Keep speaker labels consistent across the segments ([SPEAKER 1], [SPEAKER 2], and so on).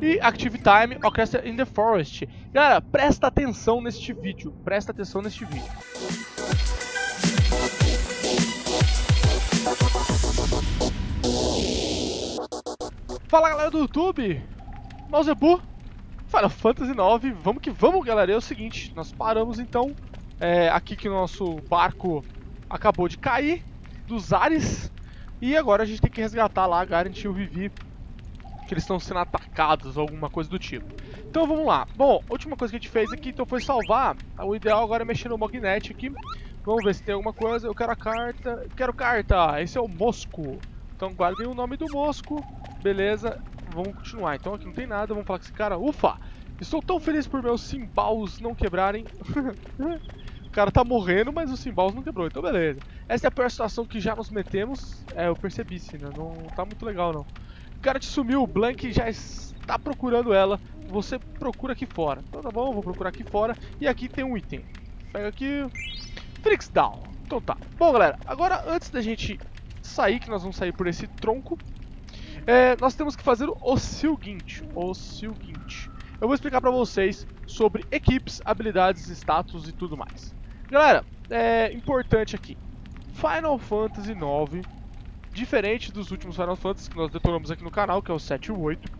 [SPEAKER 1] E Active Time Orchestra in the Forest. Galera, presta atenção neste vídeo. Presta atenção neste vídeo. Fala galera do YouTube, Mausebu, Final Fantasy IX, vamos que vamos galera, é o seguinte, nós paramos então é, aqui que o nosso barco acabou de cair dos ares e agora a gente tem que resgatar lá, garantir o Vivi que eles estão sendo atacados ou alguma coisa do tipo. Então vamos lá. Bom, a última coisa que a gente fez aqui então foi salvar. O ideal agora é mexer no Magnet aqui. Vamos ver se tem alguma coisa. Eu quero a carta. Quero carta. Esse é o Mosco. Então guardem o nome do Mosco. Beleza. Vamos continuar. Então aqui não tem nada. Vamos falar com esse cara. Ufa! Estou tão feliz por meus simbaus não quebrarem. o cara tá morrendo, mas os simbaus não quebrou. Então beleza. Essa é a pior situação que já nos metemos. É, eu percebi sim, né? Não tá muito legal não. Te sumiu. O Blank já está procurando ela. Você procura aqui fora. Então tá bom, vou procurar aqui fora. E aqui tem um item. Pega aqui. Felix Down. Então tá. Bom, galera. Agora, antes da gente sair, que nós vamos sair por esse tronco, é, nós temos que fazer o seguinte, o seguinte. Eu vou explicar pra vocês sobre equipes, habilidades, status e tudo mais. Galera, é importante aqui. Final Fantasy IX, diferente dos últimos Final Fantasy que nós detonamos aqui no canal, que é o 7 e o 8,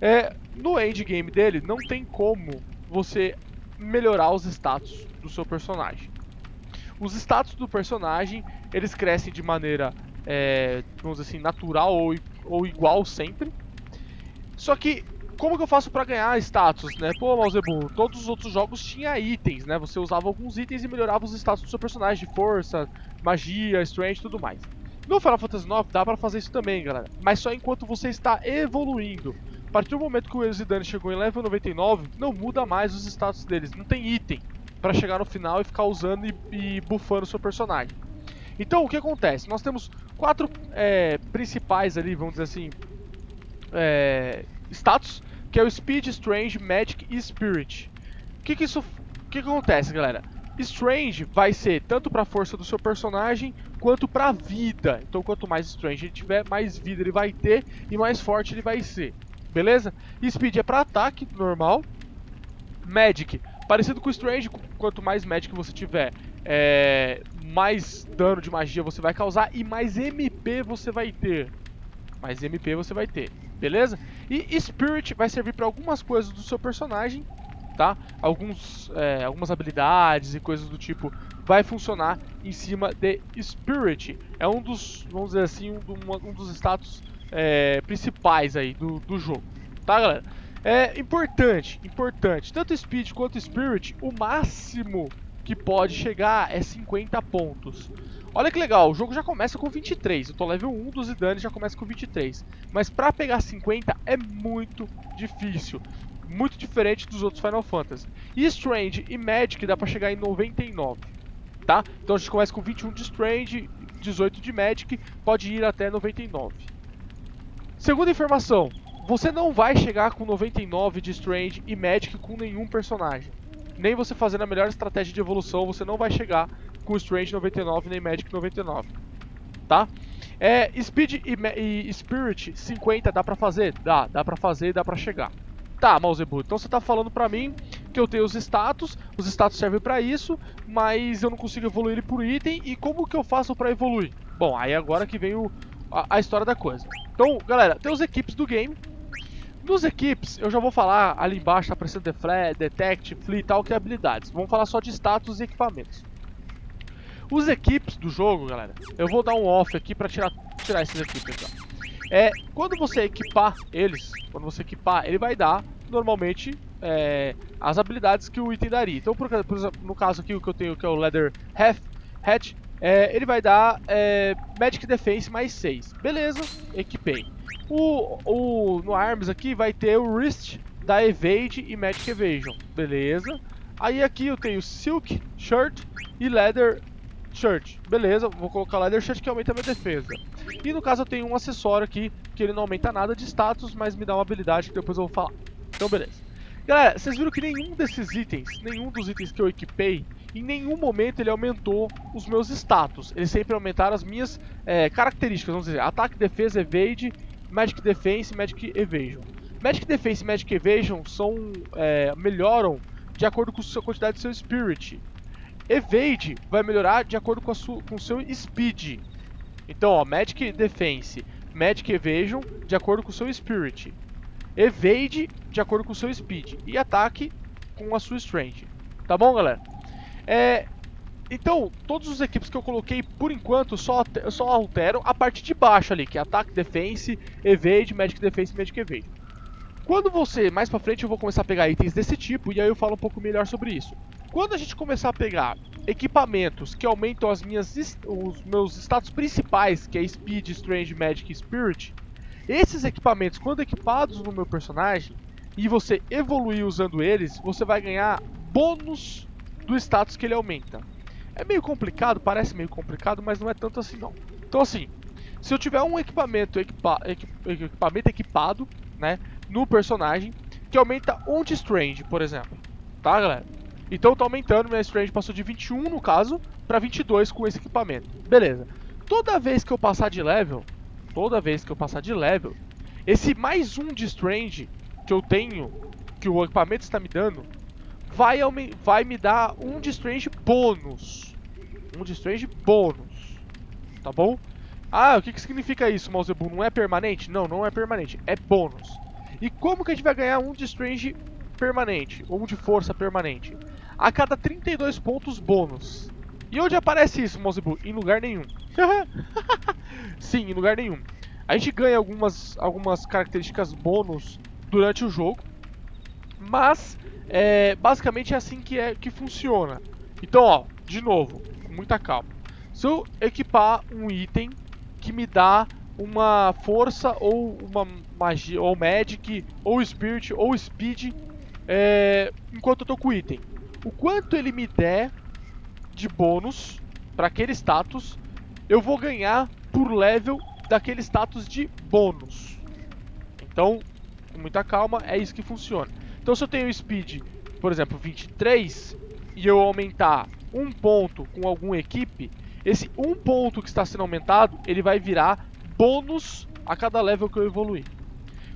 [SPEAKER 1] é, no endgame dele não tem como você melhorar os status do seu personagem. Os status do personagem, eles crescem de maneira é, vamos dizer assim, natural ou, ou igual sempre. Só que, como que eu faço pra ganhar status, né? Pô, Malzebu, todos os outros jogos tinha itens, né? Você usava alguns itens e melhorava os status do seu personagem, de força, magia, strength e tudo mais. No Final Fantasy IX dá pra fazer isso também, galera. Mas só enquanto você está evoluindo. A partir do momento que o Zidane chegou em level 99, não muda mais os status deles. Não tem item pra chegar no final e ficar usando e, e buffando o seu personagem. Então, o que acontece? Nós temos quatro é, principais ali, vamos dizer assim, é, status, que é o Speed, Strange, Magic e Spirit. O que que isso, que que acontece, galera? Strange vai ser tanto para a força do seu personagem quanto para vida. Então, quanto mais Strange ele tiver, mais vida ele vai ter e mais forte ele vai ser. Beleza? Speed é para ataque normal. Magic, parecido com Strange, quanto mais Magic você tiver, é, mais dano de magia você vai causar e mais MP você vai ter. Mais MP você vai ter, beleza? E Spirit vai servir para algumas coisas do seu personagem, tá? Alguns, é, algumas habilidades e coisas do tipo vai funcionar em cima de Spirit. É um dos, vamos dizer assim, um, um dos status é, principais aí do, do jogo, tá galera? É importante, importante, tanto Speed quanto Spirit, o máximo que pode chegar é 50 pontos. Olha que legal, o jogo já começa com 23. Eu tô level 1 do Zidane já começa com 23. Mas pra pegar 50 é muito difícil. Muito diferente dos outros Final Fantasy. E Strange e Magic dá pra chegar em 99. Tá? Então a gente começa com 21 de Strange, 18 de Magic, pode ir até 99. Segunda informação, você não vai chegar com 99 de Strange e Magic com nenhum personagem nem você fazendo a melhor estratégia de evolução, você não vai chegar com Strange 99 nem Magic 99, tá? É, Speed e, e Spirit 50 dá pra fazer? Dá, dá pra fazer e dá pra chegar. Tá, Mausebu, então você tá falando pra mim que eu tenho os status, os status servem pra isso, mas eu não consigo evoluir ele por item, e como que eu faço pra evoluir? Bom, aí agora que vem o, a, a história da coisa. Então, galera, tem os equipes do game, nos equipes, eu já vou falar ali embaixo, tá aparecendo Deflect, Detect, Flee e tal, que é habilidades. Vamos falar só de status e equipamentos. Os equipes do jogo, galera, eu vou dar um off aqui pra tirar, tirar esses aqui, pessoal. É, quando você equipar eles, quando você equipar, ele vai dar, normalmente, é, as habilidades que o item daria. Então, por, por, no caso aqui, o que eu tenho, que é o Leather Hat, Hat é, ele vai dar é, Magic Defense mais 6. Beleza, equipei. O, o, no ARMS aqui vai ter o Wrist da Evade e Magic Evasion. Beleza. Aí aqui eu tenho Silk Shirt e Leather Shirt. Beleza, vou colocar Leather Shirt que aumenta a minha defesa. E no caso eu tenho um acessório aqui que ele não aumenta nada de status, mas me dá uma habilidade que depois eu vou falar. Então beleza. Galera, vocês viram que nenhum desses itens, nenhum dos itens que eu equipei, em nenhum momento ele aumentou os meus status. Eles sempre aumentaram as minhas é, características, vamos dizer, ataque, defesa, evade Magic Defense Magic Evasion. Magic Defense e Magic Evasion são, é, melhoram de acordo com a quantidade de seu Spirit. Evade vai melhorar de acordo com o seu Speed. Então, ó, Magic Defense, Magic Evasion de acordo com o seu Spirit. Evade de acordo com o seu Speed. E ataque com a sua Strength. Tá bom, galera? É, então, todos os equipes que eu coloquei, por enquanto, só, só alteram a parte de baixo ali, que é Ataque, Defense, Evade, Magic Defense Magic Evade. Quando você, mais pra frente, eu vou começar a pegar itens desse tipo, e aí eu falo um pouco melhor sobre isso. Quando a gente começar a pegar equipamentos que aumentam as minhas, os meus status principais, que é Speed, Strange, Magic e Spirit, esses equipamentos, quando equipados no meu personagem, e você evoluir usando eles, você vai ganhar bônus do status que ele aumenta. É meio complicado, parece meio complicado, mas não é tanto assim não. Então assim, se eu tiver um equipamento, equipa equipamento equipado, né, no personagem, que aumenta um de Strange, por exemplo, tá galera? Então tá aumentando, minha Strange passou de 21 no caso, para 22 com esse equipamento. Beleza. Toda vez que eu passar de level, toda vez que eu passar de level, esse mais um de Strange que eu tenho, que o equipamento está me dando, vai, vai me dar um de Strange bônus. Um de Strange bônus. Tá bom? Ah, o que, que significa isso, Mausebu? Não é permanente? Não, não é permanente. É bônus. E como que a gente vai ganhar um de Strange permanente? Ou um de força permanente? A cada 32 pontos bônus. E onde aparece isso, Mausebu? Em lugar nenhum. Sim, em lugar nenhum. A gente ganha algumas, algumas características bônus durante o jogo. Mas é, basicamente é assim que, é, que funciona. Então, ó, de novo, com muita calma. Se eu equipar um item que me dá uma força ou uma magia, ou magic, ou spirit, ou speed, é, enquanto eu tô com o item. O quanto ele me der de bônus para aquele status, eu vou ganhar por level daquele status de bônus. Então, com muita calma, é isso que funciona. Então se eu tenho speed, por exemplo, 23, e eu aumentar um ponto com alguma equipe, esse um ponto que está sendo aumentado, ele vai virar bônus a cada level que eu evoluir.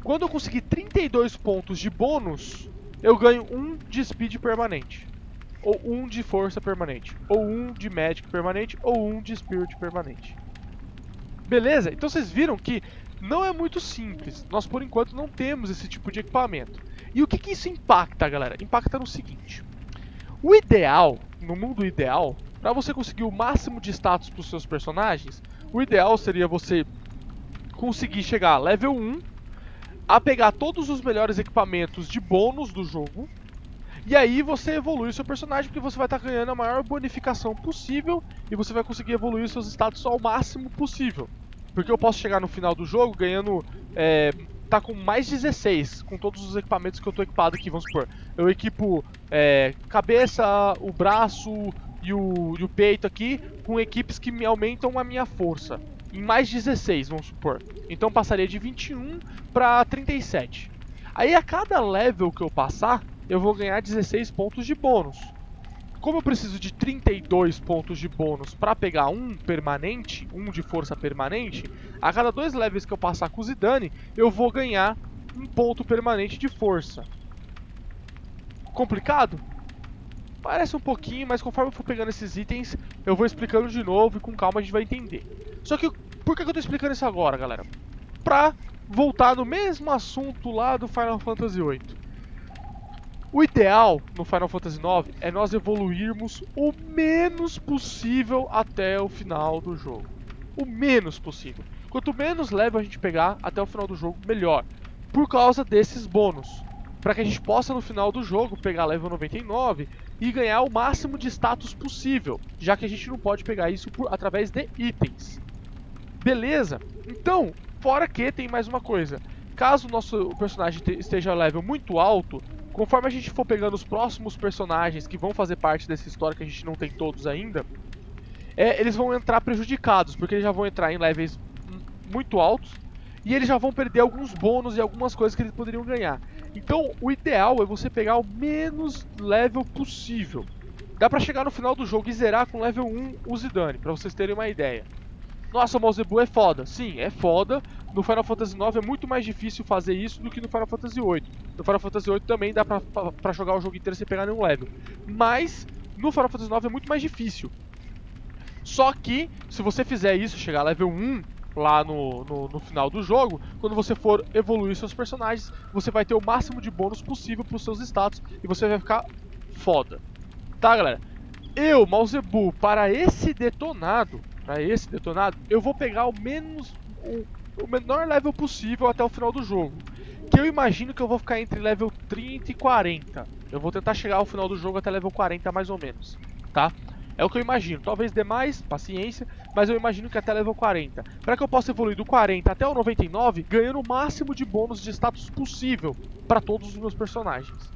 [SPEAKER 1] Quando eu conseguir 32 pontos de bônus, eu ganho um de speed permanente. Ou um de força permanente. Ou um de magic permanente. Ou um de spirit permanente. Beleza? Então vocês viram que não é muito simples. Nós, por enquanto, não temos esse tipo de equipamento. E o que, que isso impacta, galera? Impacta no seguinte. O ideal, no mundo ideal, para você conseguir o máximo de status para os seus personagens, o ideal seria você conseguir chegar a level 1, a pegar todos os melhores equipamentos de bônus do jogo, e aí você evolui o seu personagem, porque você vai estar tá ganhando a maior bonificação possível, e você vai conseguir evoluir seus status ao máximo possível. Porque eu posso chegar no final do jogo ganhando é, tá com mais 16, com todos os equipamentos que eu tô equipado aqui, vamos supor. Eu equipo é, cabeça, o braço e o, e o peito aqui com equipes que me aumentam a minha força. Em mais 16, vamos supor. Então passaria de 21 para 37. Aí a cada level que eu passar, eu vou ganhar 16 pontos de bônus. Como eu preciso de 32 pontos de bônus para pegar um permanente, um de força permanente, a cada dois levels que eu passar com o Zidane, eu vou ganhar um ponto permanente de força. Complicado? Parece um pouquinho, mas conforme eu for pegando esses itens, eu vou explicando de novo e com calma a gente vai entender. Só que, por que eu tô explicando isso agora, galera? Pra voltar no mesmo assunto lá do Final Fantasy VIII. O ideal no Final Fantasy IX é nós evoluirmos o menos possível até o final do jogo. O menos possível. Quanto menos level a gente pegar até o final do jogo, melhor. Por causa desses bônus. Para que a gente possa no final do jogo pegar level 99 e ganhar o máximo de status possível. Já que a gente não pode pegar isso por, através de itens. Beleza? Então, fora que tem mais uma coisa. Caso o nosso personagem esteja level muito alto, Conforme a gente for pegando os próximos personagens que vão fazer parte dessa história, que a gente não tem todos ainda, é, eles vão entrar prejudicados, porque eles já vão entrar em levels muito altos e eles já vão perder alguns bônus e algumas coisas que eles poderiam ganhar. Então, o ideal é você pegar o menos level possível. Dá pra chegar no final do jogo e zerar com level 1 o Zidane, pra vocês terem uma ideia. Nossa, o Mausebu é foda. Sim, é foda. No Final Fantasy IX é muito mais difícil fazer isso do que no Final Fantasy VIII. No Final Fantasy VIII também dá pra, pra, pra jogar o jogo inteiro sem pegar nenhum level. Mas no Final Fantasy IX é muito mais difícil. Só que, se você fizer isso, chegar a level 1 lá no, no, no, final do jogo, quando você for evoluir seus personagens, você vai ter o máximo de bônus possível para os seus status e você vai ficar foda. Tá, galera? Eu, Mausebu, para esse detonado, para esse detonado, eu vou pegar o menos o, o menor level possível até o final do jogo. Que eu imagino que eu vou ficar entre level 30 e 40. Eu vou tentar chegar ao final do jogo até level 40 mais ou menos, tá? É o que eu imagino. Talvez dê mais, paciência, mas eu imagino que até level 40. Para que eu possa evoluir do 40 até o 99, ganhando o máximo de bônus de status possível para todos os meus personagens.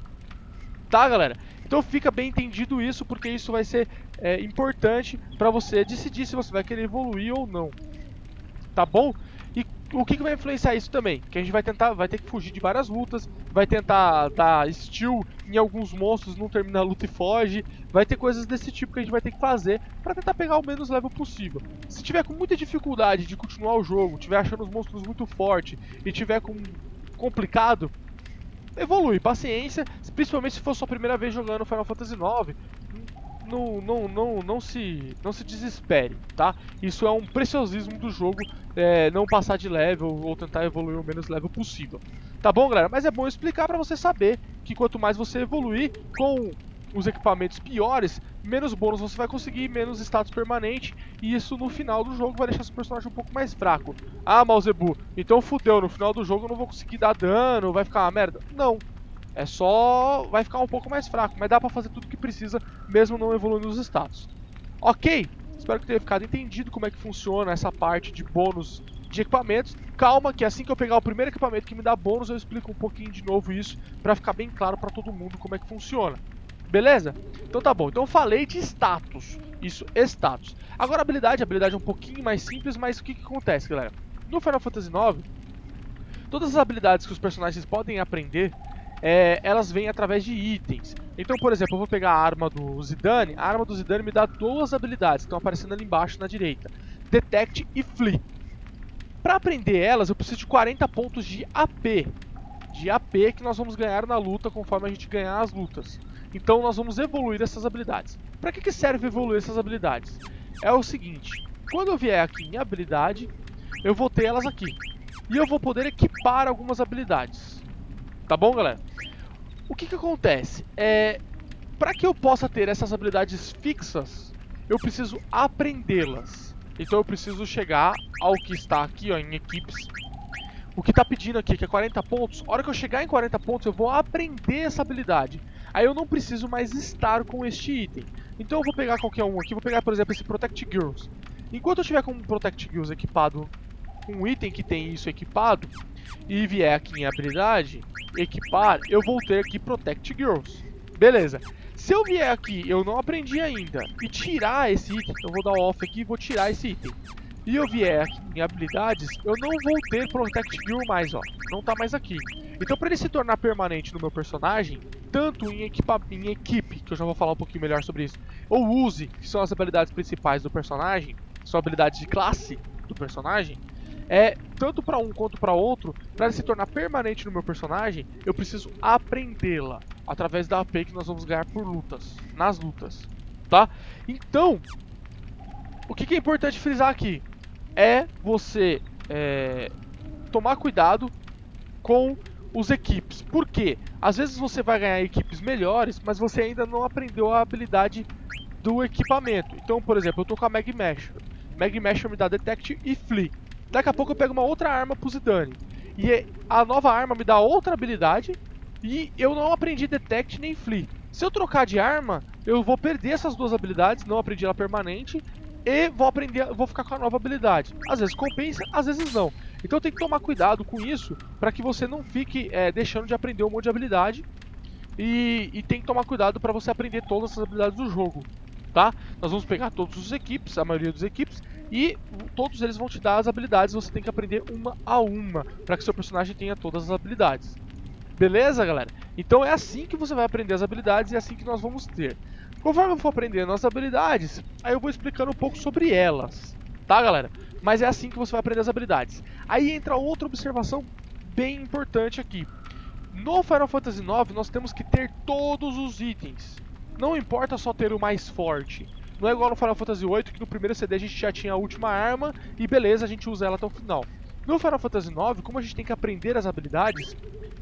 [SPEAKER 1] Tá, galera? Então fica bem entendido isso, porque isso vai ser é, importante para você decidir se você vai querer evoluir ou não. Tá bom? E o que, que, vai influenciar isso também? Que a gente vai tentar, vai ter que fugir de várias lutas, vai tentar dar skill em alguns monstros, não termina a luta e foge, vai ter coisas desse tipo que a gente vai ter que fazer para tentar pegar o menos level possível. Se tiver com muita dificuldade de continuar o jogo, tiver achando os monstros muito fortes e tiver com complicado, evolui, paciência, principalmente se for sua primeira vez jogando Final Fantasy IX, não, não, não, não, se, não se desespere, tá? Isso é um preciosismo do jogo, é, não passar de level ou tentar evoluir o menos level possível. Tá bom, galera? Mas é bom explicar para você saber que quanto mais você evoluir com os equipamentos piores, menos bônus você vai conseguir, menos status permanente, e isso no final do jogo vai deixar seu personagem um pouco mais fraco. Ah, Malzebu, então fudeu, no final do jogo eu não vou conseguir dar dano, vai ficar uma merda. Não, é só... vai ficar um pouco mais fraco, mas dá pra fazer tudo que precisa, mesmo não evoluindo os status. Ok, espero que tenha ficado entendido como é que funciona essa parte de bônus de equipamentos. Calma que assim que eu pegar o primeiro equipamento que me dá bônus, eu explico um pouquinho de novo isso, pra ficar bem claro pra todo mundo como é que funciona. Beleza? Então tá bom, então eu falei de status, isso, status. Agora habilidade, habilidade é um pouquinho mais simples, mas o que, que acontece, galera? No Final Fantasy IX, todas as habilidades que os personagens podem aprender, é, elas vêm através de itens. Então, por exemplo, eu vou pegar a arma do Zidane. A arma do Zidane me dá duas habilidades que estão aparecendo ali embaixo na direita: Detect e Flee. Para aprender elas, eu preciso de 40 pontos de AP. De AP que nós vamos ganhar na luta conforme a gente ganhar as lutas. Então, nós vamos evoluir essas habilidades. Para que, que serve evoluir essas habilidades? É o seguinte: quando eu vier aqui em habilidade, eu vou ter elas aqui. E eu vou poder equipar algumas habilidades. Tá bom, galera? O que que acontece? É, para que eu possa ter essas habilidades fixas, eu preciso aprendê-las. Então eu preciso chegar ao que está aqui ó, em equipes. O que está pedindo aqui, que é 40 pontos. A hora que eu chegar em 40 pontos, eu vou aprender essa habilidade. Aí eu não preciso mais estar com este item. Então eu vou pegar qualquer um aqui, vou pegar por exemplo esse Protect Girls. Enquanto eu tiver com um Protect Girls equipado, um item que tem isso equipado, e vier aqui em habilidade, equipar, eu vou ter aqui Protect Girls. Beleza. Se eu vier aqui, eu não aprendi ainda, e tirar esse item, eu vou dar off aqui e vou tirar esse item. E eu vier aqui em habilidades, eu não vou ter Protect Girl mais, ó. Não tá mais aqui. Então para ele se tornar permanente no meu personagem, tanto em, equipa em equipe, que eu já vou falar um pouquinho melhor sobre isso, ou use, que são as habilidades principais do personagem, são habilidades de classe do personagem, é tanto para um quanto para outro, para se tornar permanente no meu personagem, eu preciso aprendê-la através da AP que nós vamos ganhar por lutas, nas lutas, tá? Então, o que, que é importante frisar aqui é você é, tomar cuidado com os equipes. Por quê? Às vezes você vai ganhar equipes melhores, mas você ainda não aprendeu a habilidade do equipamento. Então, por exemplo, eu tô com a Mag Masher. Mag Masher me dá Detect e Flee. Daqui a pouco eu pego uma outra arma pro Zidane. E a nova arma me dá outra habilidade. E eu não aprendi Detect nem Flee. Se eu trocar de arma, eu vou perder essas duas habilidades, não aprendi ela permanente. E vou aprender, vou ficar com a nova habilidade. Às vezes compensa, às vezes não. Então tem que tomar cuidado com isso, para que você não fique é, deixando de aprender um monte de habilidade. E, e tem que tomar cuidado para você aprender todas as habilidades do jogo, tá? Nós vamos pegar todos os equipes, a maioria dos equipes, e todos eles vão te dar as habilidades, você tem que aprender uma a uma, para que seu personagem tenha todas as habilidades. Beleza, galera? Então é assim que você vai aprender as habilidades e é assim que nós vamos ter. Conforme eu for aprendendo as habilidades, aí eu vou explicando um pouco sobre elas. Tá, galera? Mas é assim que você vai aprender as habilidades. Aí entra outra observação bem importante aqui. No Final Fantasy IX nós temos que ter todos os itens. Não importa só ter o mais forte. Não é igual no Final Fantasy VIII, que no primeiro CD a gente já tinha a última arma e beleza, a gente usa ela até o final. No Final Fantasy IX, como a gente tem que aprender as habilidades,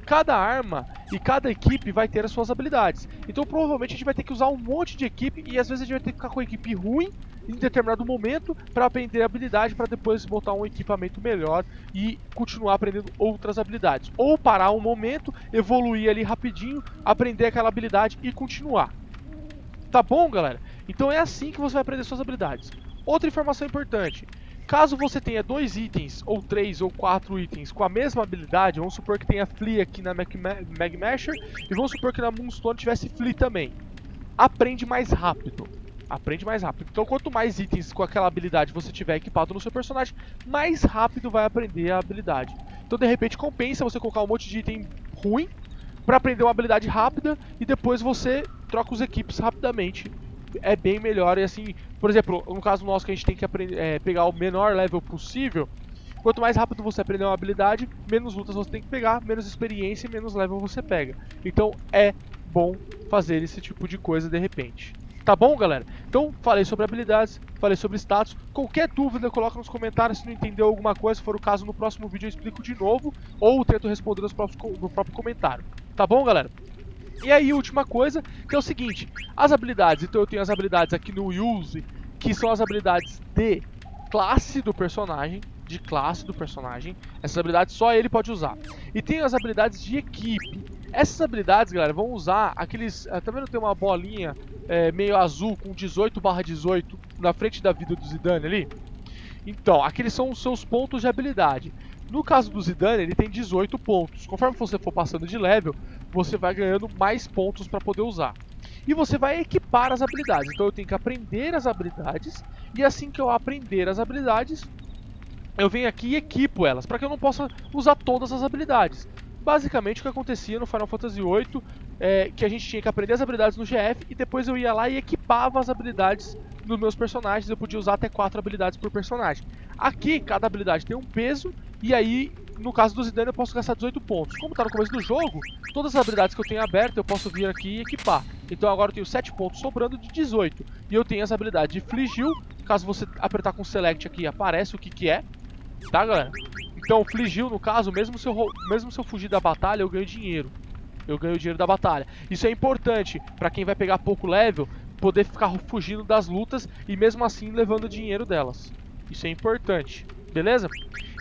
[SPEAKER 1] cada arma e cada equipe vai ter as suas habilidades. Então provavelmente a gente vai ter que usar um monte de equipe e às vezes a gente vai ter que ficar com a equipe ruim em determinado momento para aprender a habilidade para depois botar um equipamento melhor e continuar aprendendo outras habilidades. Ou parar um momento, evoluir ali rapidinho, aprender aquela habilidade e continuar. Tá bom, galera? Então é assim que você vai aprender suas habilidades. Outra informação importante. Caso você tenha dois itens, ou três, ou quatro itens com a mesma habilidade, vamos supor que tenha Flea aqui na Magmasher, e vamos supor que na Moonstone tivesse Flea também. Aprende mais rápido. Aprende mais rápido. Então, quanto mais itens com aquela habilidade você tiver equipado no seu personagem, mais rápido vai aprender a habilidade. Então, de repente, compensa você colocar um monte de item ruim para aprender uma habilidade rápida e depois você troca os equipes rapidamente é bem melhor. E assim, por exemplo, no caso nosso que a gente tem que aprender, é, pegar o menor level possível, quanto mais rápido você aprender uma habilidade, menos lutas você tem que pegar, menos experiência e menos level você pega. Então é bom fazer esse tipo de coisa de repente. Tá bom, galera? Então, falei sobre habilidades, falei sobre status. Qualquer dúvida, coloca nos comentários se não entendeu alguma coisa. Se for o caso, no próximo vídeo eu explico de novo. Ou tento responder no próprio comentário. Tá bom, galera? E aí, última coisa, que é o seguinte, as habilidades, então eu tenho as habilidades aqui no Use, que são as habilidades de classe do personagem, de classe do personagem, essas habilidades só ele pode usar. E tem as habilidades de equipe. Essas habilidades, galera, vão usar aqueles... Tá vendo tem uma bolinha é, meio azul com 18 barra 18 na frente da vida do Zidane ali? Então, aqueles são os seus pontos de habilidade. No caso do Zidane, ele tem 18 pontos. Conforme você for passando de level, você vai ganhando mais pontos para poder usar. E você vai equipar as habilidades. Então eu tenho que aprender as habilidades. E assim que eu aprender as habilidades, eu venho aqui e equipo elas. Para que eu não possa usar todas as habilidades. Basicamente o que acontecia no Final Fantasy VIII é que a gente tinha que aprender as habilidades no GF e depois eu ia lá e equipava as habilidades nos meus personagens. Eu podia usar até 4 habilidades por personagem. Aqui, cada habilidade tem um peso e aí, no caso do Zidane, eu posso gastar 18 pontos. Como está no começo do jogo, todas as habilidades que eu tenho abertas eu posso vir aqui e equipar. Então agora eu tenho 7 pontos sobrando de 18. E eu tenho essa habilidade de Fligil. Caso você apertar com Select aqui, aparece o que, que é. Tá, galera? Então, Fligil, no caso, mesmo se, eu, mesmo se eu fugir da batalha, eu ganho dinheiro. Eu ganho dinheiro da batalha. Isso é importante para quem vai pegar pouco level, poder ficar fugindo das lutas e mesmo assim levando dinheiro delas. Isso é importante beleza?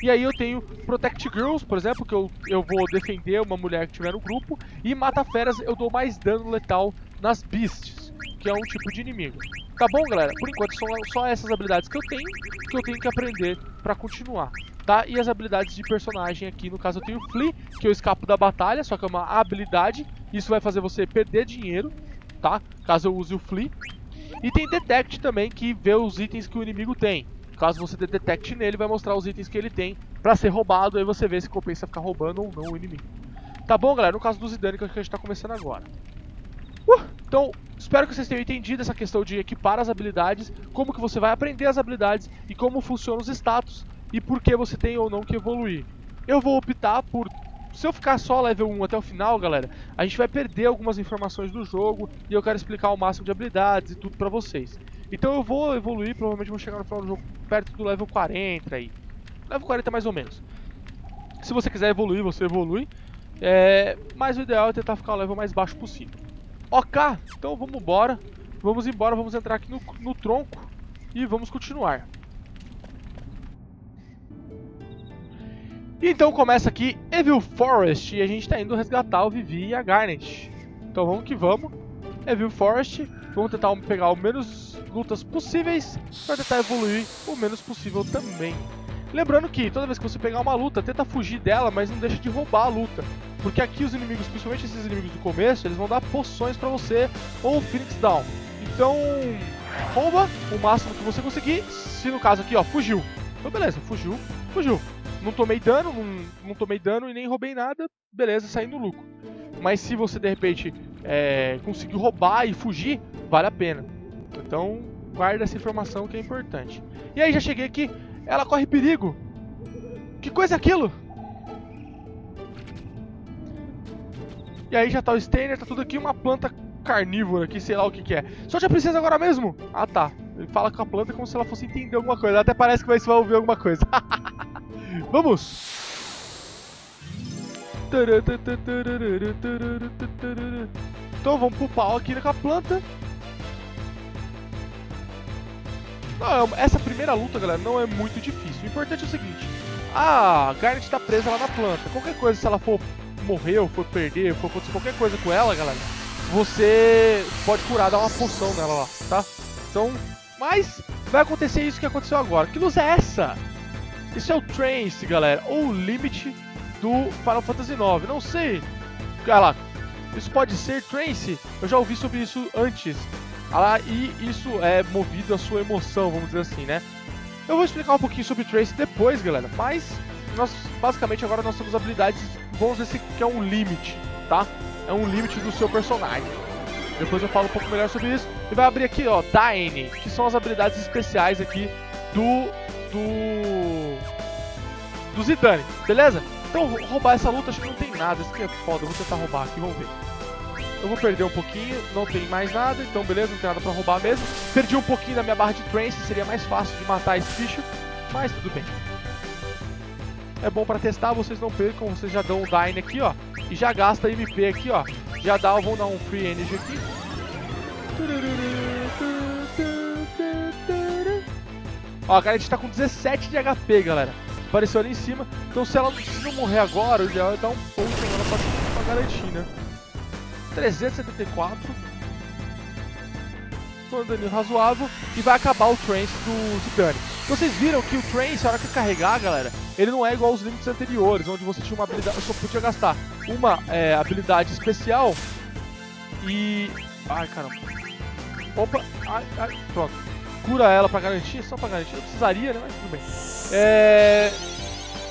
[SPEAKER 1] E aí eu tenho Protect Girls, por exemplo, que eu, eu vou defender uma mulher que tiver no grupo, e Mata-Feras eu dou mais dano letal nas Beasts, que é um tipo de inimigo. Tá bom, galera? Por enquanto são só essas habilidades que eu tenho, que eu tenho que aprender pra continuar. Tá? E as habilidades de personagem aqui, no caso eu tenho Flee, que eu escapo da batalha, só que é uma habilidade, isso vai fazer você perder dinheiro, tá? Caso eu use o Flee. E tem Detect também, que vê os itens que o inimigo tem. Caso você detecte nele, vai mostrar os itens que ele tem pra ser roubado, aí você vê se compensa ficar roubando ou não o inimigo. Tá bom, galera? No caso do Zidane, que a gente tá começando agora. Uh, então, espero que vocês tenham entendido essa questão de equipar as habilidades, como que você vai aprender as habilidades e como funcionam os status e por que você tem ou não que evoluir. Eu vou optar por... Se eu ficar só level 1 até o final, galera, a gente vai perder algumas informações do jogo e eu quero explicar o máximo de habilidades e tudo pra vocês. Então eu vou evoluir, provavelmente vou chegar no final do jogo perto do level 40 aí. Level 40 mais ou menos. Se você quiser evoluir, você evolui. É, mas o ideal é tentar ficar o level mais baixo possível. Ok, então vamos embora. Vamos embora, vamos entrar aqui no, no tronco e vamos continuar. Então começa aqui Evil Forest e a gente está indo resgatar o Vivi e a Garnet. Então vamos que vamos. Evil Forest, vamos tentar pegar o menos lutas possíveis para tentar evoluir o menos possível também. Lembrando que toda vez que você pegar uma luta, tenta fugir dela, mas não deixa de roubar a luta. Porque aqui os inimigos, principalmente esses inimigos do começo, eles vão dar poções pra você ou Phoenix Down. Então, rouba o máximo que você conseguir. Se no caso aqui, ó, fugiu. Então beleza, fugiu, fugiu. Não tomei dano, não, não tomei dano e nem roubei nada, beleza, saí no lucro. Mas se você de repente é, conseguir roubar e fugir, vale a pena. Então, guarda essa informação que é importante. E aí já cheguei aqui. ela corre perigo. Que coisa é aquilo? E aí já tá o Stainer, tá tudo aqui, uma planta carnívora aqui, sei lá o que que é. Solte a princesa agora mesmo! Ah tá, ele fala com a planta como se ela fosse entender alguma coisa. Até parece que vai, vai ouvir alguma coisa. Vamos! Então vamos pro pau aqui com a planta. Não, essa primeira luta, galera, não é muito difícil. O importante é o seguinte. A Garnet tá presa lá na planta. Qualquer coisa, se ela for morrer, ou for perder, for acontecer qualquer coisa com ela, galera, você pode curar, dar uma poção nela lá, tá? Então, mas vai acontecer isso que aconteceu agora. Que luz é essa? Isso é o Trance, galera, ou o limite do Final Fantasy IX. Não sei. Olha lá. Isso pode ser Trance. Eu já ouvi sobre isso antes. Olha lá, e isso é movido à sua emoção, vamos dizer assim, né? Eu vou explicar um pouquinho sobre Trace depois, galera. Mas nós basicamente agora nós temos habilidades, vamos dizer assim, que é um limite, tá? É um limite do seu personagem. Depois eu falo um pouco melhor sobre isso. E vai abrir aqui, ó, Daine, que são as habilidades especiais aqui do do do Zidane, beleza? Então, roubar essa luta acho que não tem nada, isso aqui é foda, vou tentar roubar aqui, vamos ver. Eu vou perder um pouquinho, não tem mais nada, então beleza, não tem nada pra roubar mesmo. Perdi um pouquinho da minha barra de trance, seria mais fácil de matar esse bicho, mas tudo bem. É bom pra testar, vocês não percam, vocês já dão o Dyne aqui, ó. E já gasta MP aqui, ó. Já dá, vamos dar um Free Energy aqui. Ó, a gente tá com 17 de HP, galera apareceu ali em cima. Então se ela se não morrer agora, o ideal é dar um ponto agora pra, pra garantir, né? 374. Foi um daninho razoável. E vai acabar o trance do Zidane. Vocês viram que o trance, a hora que carregar, galera, ele não é igual aos limites anteriores, onde você tinha uma habilidade, eu só podia gastar uma é, habilidade especial e... Ai, caramba. Opa, ai, ai, pronto. Cura ela pra garantir, só pra garantir. Eu precisaria, né? Mas tudo bem. É...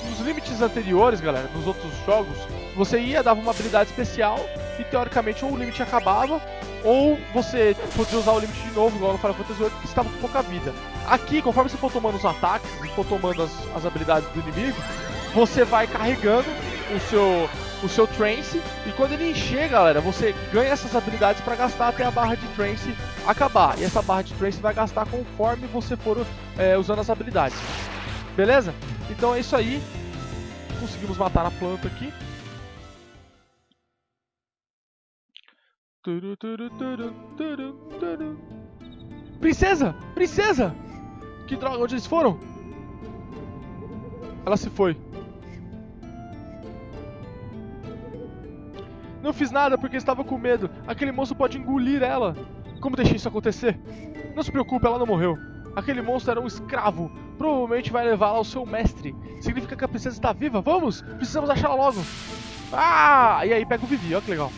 [SPEAKER 1] Nos limites anteriores, galera, nos outros jogos, você ia, dava uma habilidade especial e teoricamente ou o limite acabava, ou você podia usar o limite de novo, igual no Final Fantasy VIII, que estava com pouca vida. Aqui, conforme você for tomando os ataques e for tomando as, as habilidades do inimigo, você vai carregando o seu, o seu trance e quando ele encher, galera, você ganha essas habilidades para gastar até a barra de trance acabar. E essa barra de trance vai gastar conforme você for é, usando as habilidades. Beleza? Então é isso aí. Conseguimos matar a planta aqui. Princesa! Princesa! Que droga, onde eles foram? Ela se foi. Não fiz nada porque estava com medo. Aquele monstro pode engolir ela. Como deixei isso acontecer? Não se preocupe, ela não morreu. Aquele monstro era um escravo. Provavelmente vai levá-la ao seu mestre. Significa que a princesa está viva? Vamos! Precisamos achá-la logo. Ah! E aí pega o Vivi, olha que legal.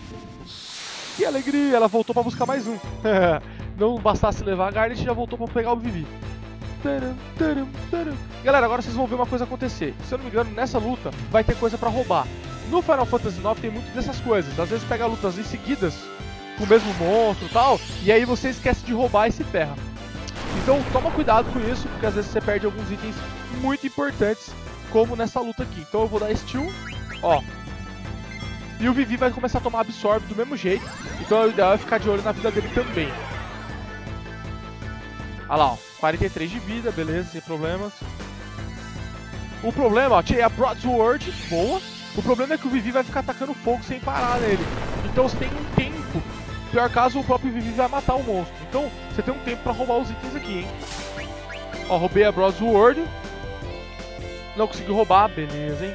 [SPEAKER 1] Que alegria! Ela voltou para buscar mais um. Não bastasse levar a Garnet, já voltou para pegar o Vivi. Galera, agora vocês vão ver uma coisa acontecer. Se eu não me engano, nessa luta vai ter coisa para roubar. No Final Fantasy IX tem muito dessas coisas. Às vezes pega lutas em seguidas com o mesmo monstro e tal, e aí você esquece de roubar e se ferra. Então toma cuidado com isso, porque às vezes você perde alguns itens muito importantes, como nessa luta aqui. Então eu vou dar Steel, ó. E o Vivi vai começar a tomar Absorb do mesmo jeito, então o ideal é ficar de olho na vida dele também. Olha lá, ó, 43 de vida, beleza, sem problemas. O problema, ó, tirei a Broadsword, boa. O problema é que o Vivi vai ficar atacando fogo sem parar nele. Então você tem um tempo pior caso, o próprio Vivi vai matar o monstro. Então, você tem um tempo pra roubar os itens aqui, hein? Ó, roubei a Bros World. Não consegui roubar, beleza, hein?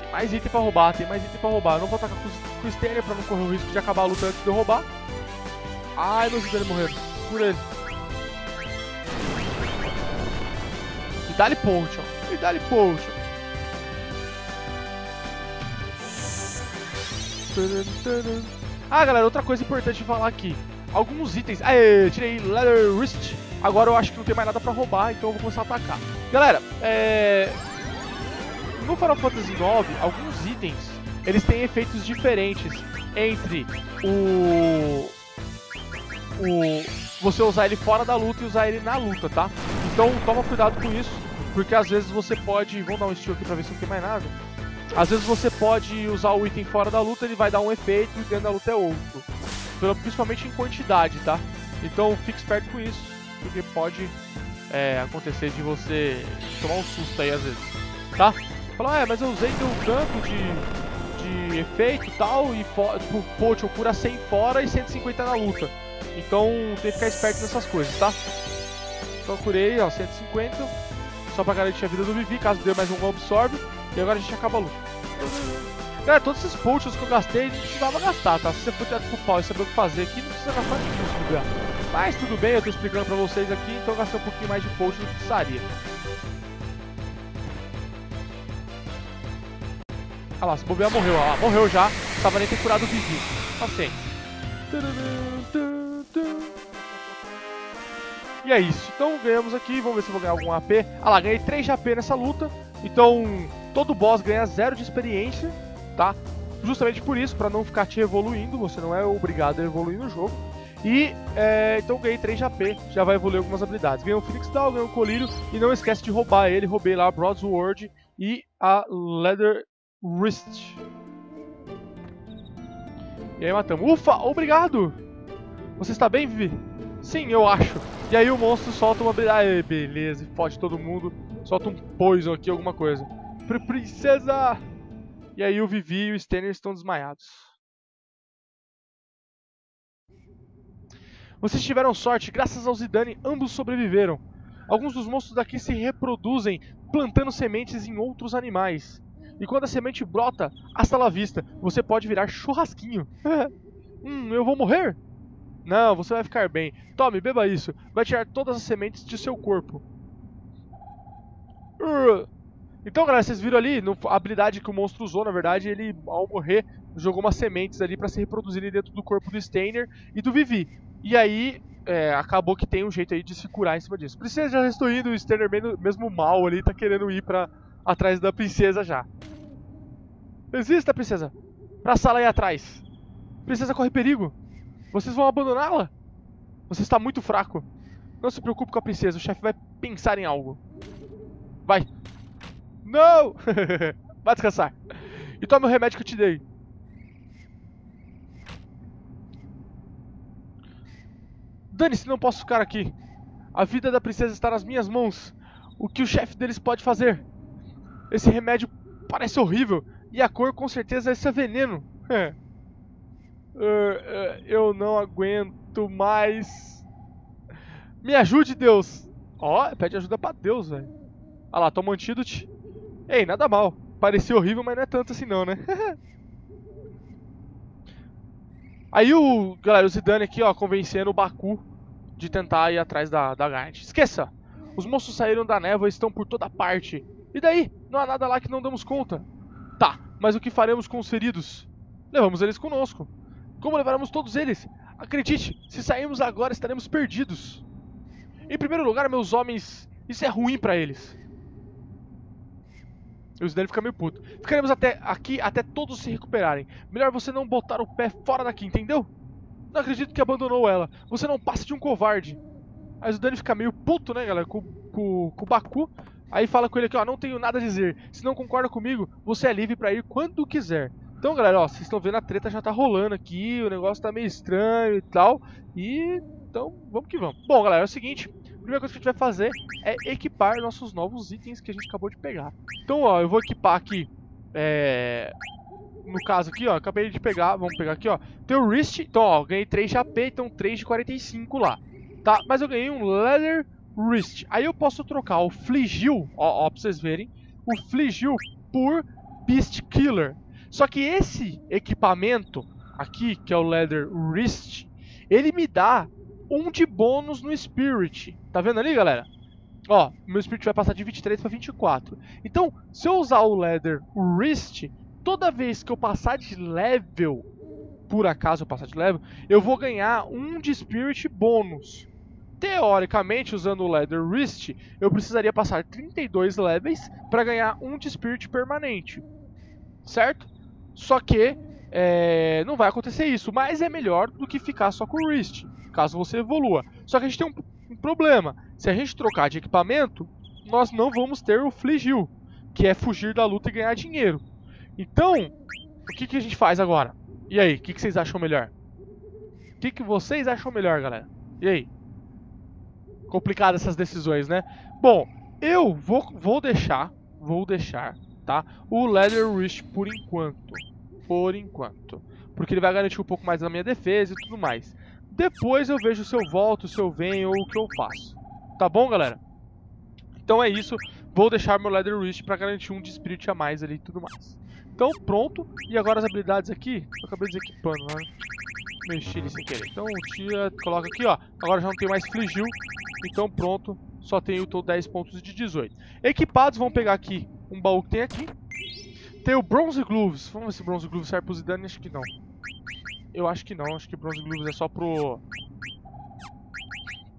[SPEAKER 1] Tem mais item pra roubar, tem mais item pra roubar. Eu não vou atacar com o Stanley pra não correr o risco de acabar a luta antes de eu roubar. Ai, meus itens morreram. Cura ele. E dá-lhe potion. E dá-lhe potion. Ah, galera, outra coisa importante de falar aqui. Alguns itens... Aê, tirei Leather Wrist. Agora eu acho que não tem mais nada pra roubar, então eu vou começar a atacar. Galera, é... No Final Fantasy IX, alguns itens, eles têm efeitos diferentes entre o... O... Você usar ele fora da luta e usar ele na luta, tá? Então toma cuidado com isso, porque às vezes você pode... Vamos dar um estilo aqui pra ver se não tem mais nada. Às vezes você pode usar o item fora da luta, ele vai dar um efeito e dentro da luta é outro. Principalmente em quantidade, tá? Então fique esperto com isso, porque pode é, acontecer de você tomar um susto aí às vezes, tá? Falar, é, mas eu usei deu tanto de, de efeito e tal, e tipo, pô, eu cura 100 fora e 150 na luta. Então tem que ficar esperto nessas coisas, tá? Então curei, ó, 150, só pra garantir a vida do Vivi, caso dê mais um absorve, e agora a gente acaba a luta. Cara, todos esses potions que eu gastei, a gente precisava gastar, tá? Se você for direto pro pau e saber o que fazer aqui, não precisa gastar difícil, lugar. Mas tudo bem, eu tô explicando pra vocês aqui, então eu gastei um pouquinho mais de potion do que precisaria. Ah lá, se bobear morreu, ah lá, morreu já, tava nem ter curado o Vivi. Paciência. E é isso, então ganhamos aqui, vamos ver se eu vou ganhar algum AP. Ah lá, ganhei 3 de AP nessa luta, então todo boss ganha 0 de experiência, tá? Justamente por isso, pra não ficar te evoluindo, você não é obrigado a evoluir no jogo. E é, então ganhei 3 de AP, já vai evoluir algumas habilidades. Ganhei o Phoenix Down, ganhei o Colírio e não esquece de roubar ele. Roubei lá a Broadsword e a Leather Wrist. E aí matamos. Ufa, obrigado! Você está bem, Vivi? Sim, eu acho. E aí o monstro solta uma habilidade. beleza, fode todo mundo. Solta um poison aqui, alguma coisa. Princesa! E aí o Vivi e o Stanner estão desmaiados. Vocês tiveram sorte, graças ao Zidane, ambos sobreviveram. Alguns dos monstros daqui se reproduzem plantando sementes em outros animais. E quando a semente brota, hasta la vista, você pode virar churrasquinho. hum, eu vou morrer? Não, você vai ficar bem. Tome, beba isso. Vai tirar todas as sementes de seu corpo. Então, galera, vocês viram ali, a habilidade que o monstro usou, na verdade, ele, ao morrer, jogou umas sementes ali para se reproduzirem dentro do corpo do Steiner e do Vivi. E aí, é, acabou que tem um jeito aí de se curar em cima disso. Princesa já restou indo, o Steiner mesmo mal ali, tá querendo ir pra, atrás da princesa já. Resista, princesa! Pra sala aí atrás! Princesa corre perigo! Vocês vão abandoná-la? Você está muito fraco. Não se preocupe com a princesa, o chefe vai pensar em algo. Vai! Não! vai descansar. E tome o remédio que eu te dei. Dane-se, não posso ficar aqui. A vida da princesa está nas minhas mãos. O que o chefe deles pode fazer? Esse remédio parece horrível. E a cor com certeza esse é veneno. uh, uh, eu não aguento mais. Me ajude, Deus. Ó, oh, pede ajuda pra Deus, velho. Olha lá, toma um antídoto. Ei, nada mal. Parecia horrível, mas não é tanto assim não, né? Aí o, galera, o Zidane aqui, ó, convencendo o Baku de tentar ir atrás da, da Guard. Esqueça! Os monstros saíram da névoa e estão por toda parte. E daí? Não há nada lá que não damos conta. Tá, mas o que faremos com os feridos? Levamos eles conosco. Como levaremos todos eles? Acredite, se sairmos agora estaremos perdidos. Em primeiro lugar, meus homens, isso é ruim para eles. E o Zidane fica meio puto. Ficaremos até aqui até todos se recuperarem. Melhor você não botar o pé fora daqui, entendeu? Não acredito que abandonou ela. Você não passa de um covarde. Aí o Dani fica meio puto, né, galera, com, com, com o Baku. Aí fala com ele aqui, ó, não tenho nada a dizer. Se não concorda comigo, você é livre para ir quando quiser. Então, galera, ó, vocês estão vendo a treta já tá rolando aqui, o negócio tá meio estranho e tal. E então, vamos que vamos. Bom, galera, é o seguinte, primeira coisa que a gente vai fazer é equipar nossos novos itens que a gente acabou de pegar. Então, ó, eu vou equipar aqui é, no caso aqui, ó, acabei de pegar, vamos pegar aqui, ó. Tem o wrist, então, ó, ganhei 3 de AP, então 3 de 45 lá. Tá, mas eu ganhei um leather wrist. Aí eu posso trocar o Fligil, ó, ó, pra vocês verem, o Fligil por Beast Killer. Só que esse equipamento aqui, que é o leather wrist, ele me dá um de bônus no Spirit. Tá vendo ali, galera? Ó, meu Spirit vai passar de 23 para 24. Então, se eu usar o Leather Wrist, toda vez que eu passar de level, por acaso eu passar de level, eu vou ganhar um de Spirit bônus. Teoricamente, usando o Leather Wrist, eu precisaria passar 32 levels para ganhar um de Spirit permanente. Certo? Só que é, não vai acontecer isso, mas é melhor do que ficar só com o Wrist, caso você evolua. Só que a gente tem um um problema. Se a gente trocar de equipamento, nós não vamos ter o Fligil, que é fugir da luta e ganhar dinheiro. Então, o que, que a gente faz agora? E aí, o que, que vocês acham melhor? O que, que vocês acham melhor, galera? E aí? Complicadas essas decisões, né? Bom, eu vou, vou deixar, vou deixar, tá? O Leather Wrist por enquanto. Por enquanto. Porque ele vai garantir um pouco mais da minha defesa e tudo mais. Depois eu vejo se eu volto, se eu venho ou o que eu faço. Tá bom, galera? Então é isso. Vou deixar meu Leather Wrist pra garantir um de Spirit a mais ali e tudo mais. Então, pronto. E agora as habilidades aqui. Eu acabei desequipando, né? Mexi ele sem querer. Então, tira, coloca aqui, ó. Agora já não tem mais Fligil. Então, pronto. Só tenho tô 10 pontos de 18. Equipados, vamos pegar aqui um baú que tem aqui. Tem o Bronze Gloves. Vamos ver se Bronze Gloves serve pro Zidane. Acho que não. Eu acho que não. Acho que Bronze Gloves é só pro...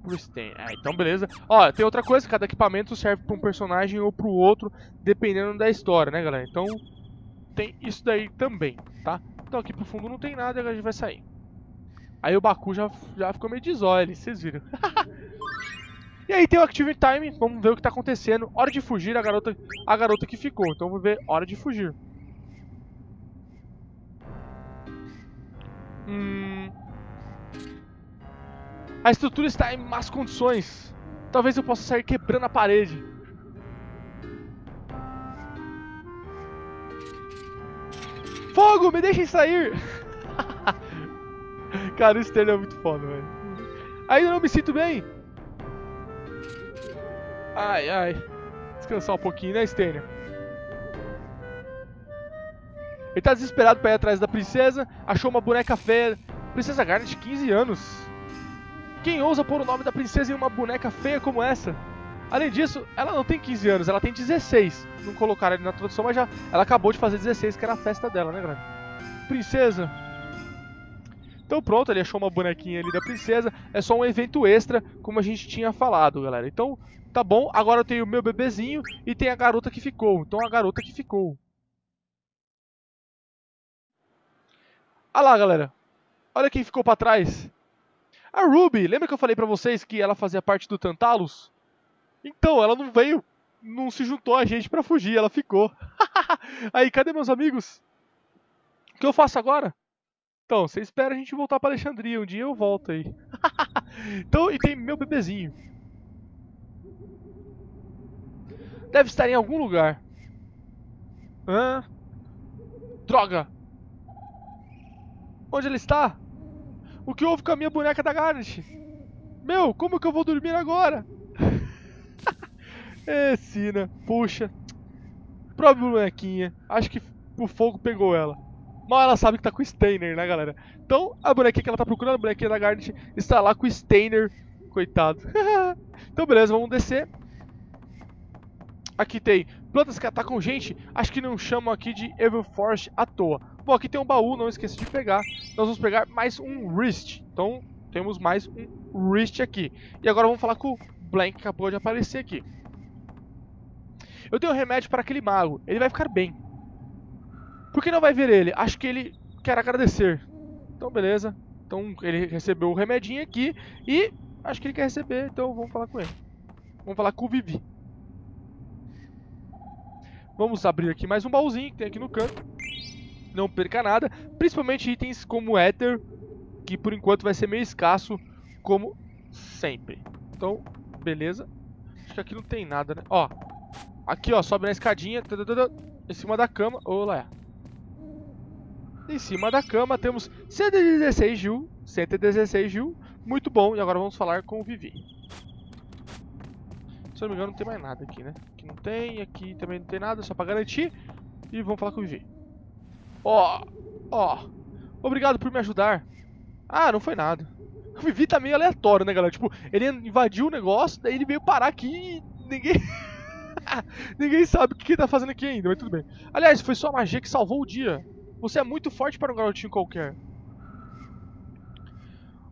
[SPEAKER 1] Pro Stain. É, então beleza. Ó, tem outra coisa. Cada equipamento serve pra um personagem ou pro outro. Dependendo da história, né, galera? Então, tem isso daí também, tá? Então aqui pro fundo não tem nada e a gente vai sair. Aí o Baku já, já ficou meio de zóio vocês viram. e aí tem o Active Time, vamos ver o que tá acontecendo. Hora de fugir, a garota, a garota que ficou. Então vamos ver, hora de fugir. Hum... A estrutura está em más condições. Talvez eu possa sair quebrando a parede. Fogo, me deixem sair! Cara, o Sterling é muito foda, velho. Ainda não me sinto bem. Ai, ai. Descansar um pouquinho, né, Sterling? Ele tá desesperado pra ir atrás da princesa. Achou uma boneca feia. Princesa Garnet, 15 anos. Quem ousa pôr o nome da princesa em uma boneca feia como essa? Além disso, ela não tem 15 anos, ela tem 16. Não colocaram ali na tradução, mas já ela acabou de fazer 16, que era a festa dela, né, galera? Princesa. Então pronto, ele achou uma bonequinha ali da princesa. É só um evento extra, como a gente tinha falado, galera. Então, tá bom. Agora eu tenho o meu bebezinho e tem a garota que ficou. Então a garota que ficou. Olha lá, galera. Olha quem ficou pra trás. A Ruby. Lembra que eu falei pra vocês que ela fazia parte do Tantalus? Então, ela não veio, não se juntou a gente para fugir, ela ficou. aí, cadê meus amigos? O que eu faço agora? Então, você espera a gente voltar para Alexandria, um dia eu volto aí. então, e tem meu bebezinho. Deve estar em algum lugar. Hã? Droga! Onde ele está? O que houve com a minha boneca da Garnet? Meu, como que eu vou dormir agora? É, Sina, puxa. Própria bonequinha. Acho que o fogo pegou ela. Mal ela sabe que tá com o Steiner, né, galera? Então, a bonequinha que ela tá procurando, a bonequinha da Garnet, está lá com o Steiner. Coitado. então, beleza, vamos descer. Aqui tem plantas que atacam gente. Acho que não chamam aqui de Evil Forest à toa. Bom, aqui tem um baú, não esqueça de pegar. Nós vamos pegar mais um Wrist. Então, temos mais um Wrist aqui. E agora vamos falar com o Blank, que acabou de aparecer aqui. Eu tenho um remédio para aquele mago. Ele vai ficar bem. Por que não vai ver ele? Acho que ele quer agradecer. Então, beleza. Então, ele recebeu o remedinho aqui. E acho que ele quer receber. Então, vamos falar com ele. Vamos falar com o Vivi. Vamos abrir aqui mais um baúzinho que tem aqui no canto. Não perca nada. Principalmente itens como Ether. Que por enquanto vai ser meio escasso. Como sempre. Então, beleza. Acho que aqui não tem nada, né? Ó, Aqui, ó, sobe na escadinha. Em cima da cama. Olá. Em cima da cama temos 116 Gil. 116 Gil. Muito bom. E agora vamos falar com o Vivi. Se eu não me engano, não tem mais nada aqui, né? Aqui não tem, aqui também não tem nada, só pra garantir. E vamos falar com o Vivi. Ó, ó. Obrigado por me ajudar. Ah, não foi nada. O Vivi tá meio aleatório, né, galera? Tipo, ele invadiu o negócio, daí ele veio parar aqui e ninguém... Ninguém sabe o que ele tá fazendo aqui ainda, mas tudo bem. Aliás, foi sua magia que salvou o dia. Você é muito forte para um garotinho qualquer.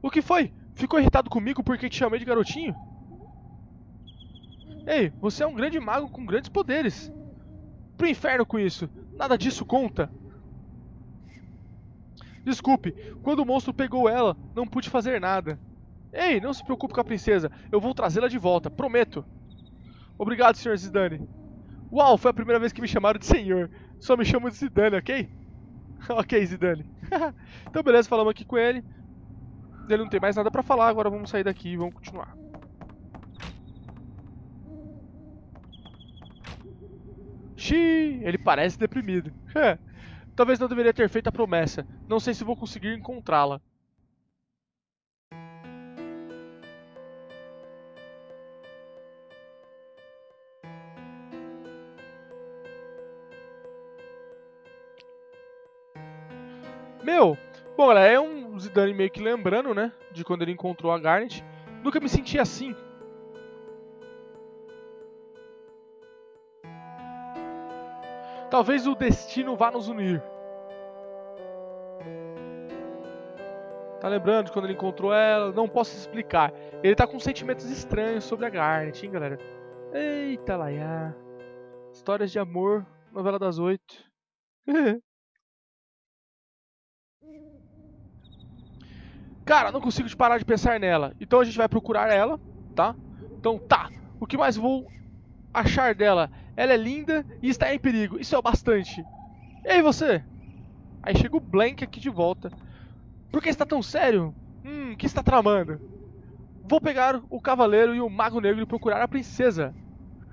[SPEAKER 1] O que foi? Ficou irritado comigo porque te chamei de garotinho? Ei, você é um grande mago com grandes poderes. Pro inferno com isso. Nada disso conta. Desculpe, quando o monstro pegou ela, não pude fazer nada. Ei, não se preocupe com a princesa. Eu vou trazê-la de volta, prometo. Obrigado, Sr. Zidane. Uau, foi a primeira vez que me chamaram de senhor. Só me chamam de Zidane, ok? ok, Zidane. então beleza, falamos aqui com ele. Ele não tem mais nada pra falar, agora vamos sair daqui e vamos continuar. Xiii, ele parece deprimido. Talvez não deveria ter feito a promessa. Não sei se vou conseguir encontrá-la. Meu, bom, galera, é um Zidane meio que lembrando, né, de quando ele encontrou a Garnet. Nunca me senti assim. Talvez o destino vá nos unir. Tá lembrando de quando ele encontrou ela? Não posso explicar. Ele tá com sentimentos estranhos sobre a Garnet, hein, galera? Eita, Laia. Histórias de amor, novela das oito. Cara, não consigo parar de pensar nela. Então a gente vai procurar ela, tá? Então tá. O que mais vou achar dela? Ela é linda e está em perigo. Isso é o bastante. Ei, você? Aí chega o Blank aqui de volta. Por que está tão sério? Hum, o que está tramando? Vou pegar o cavaleiro e o mago negro e procurar a princesa.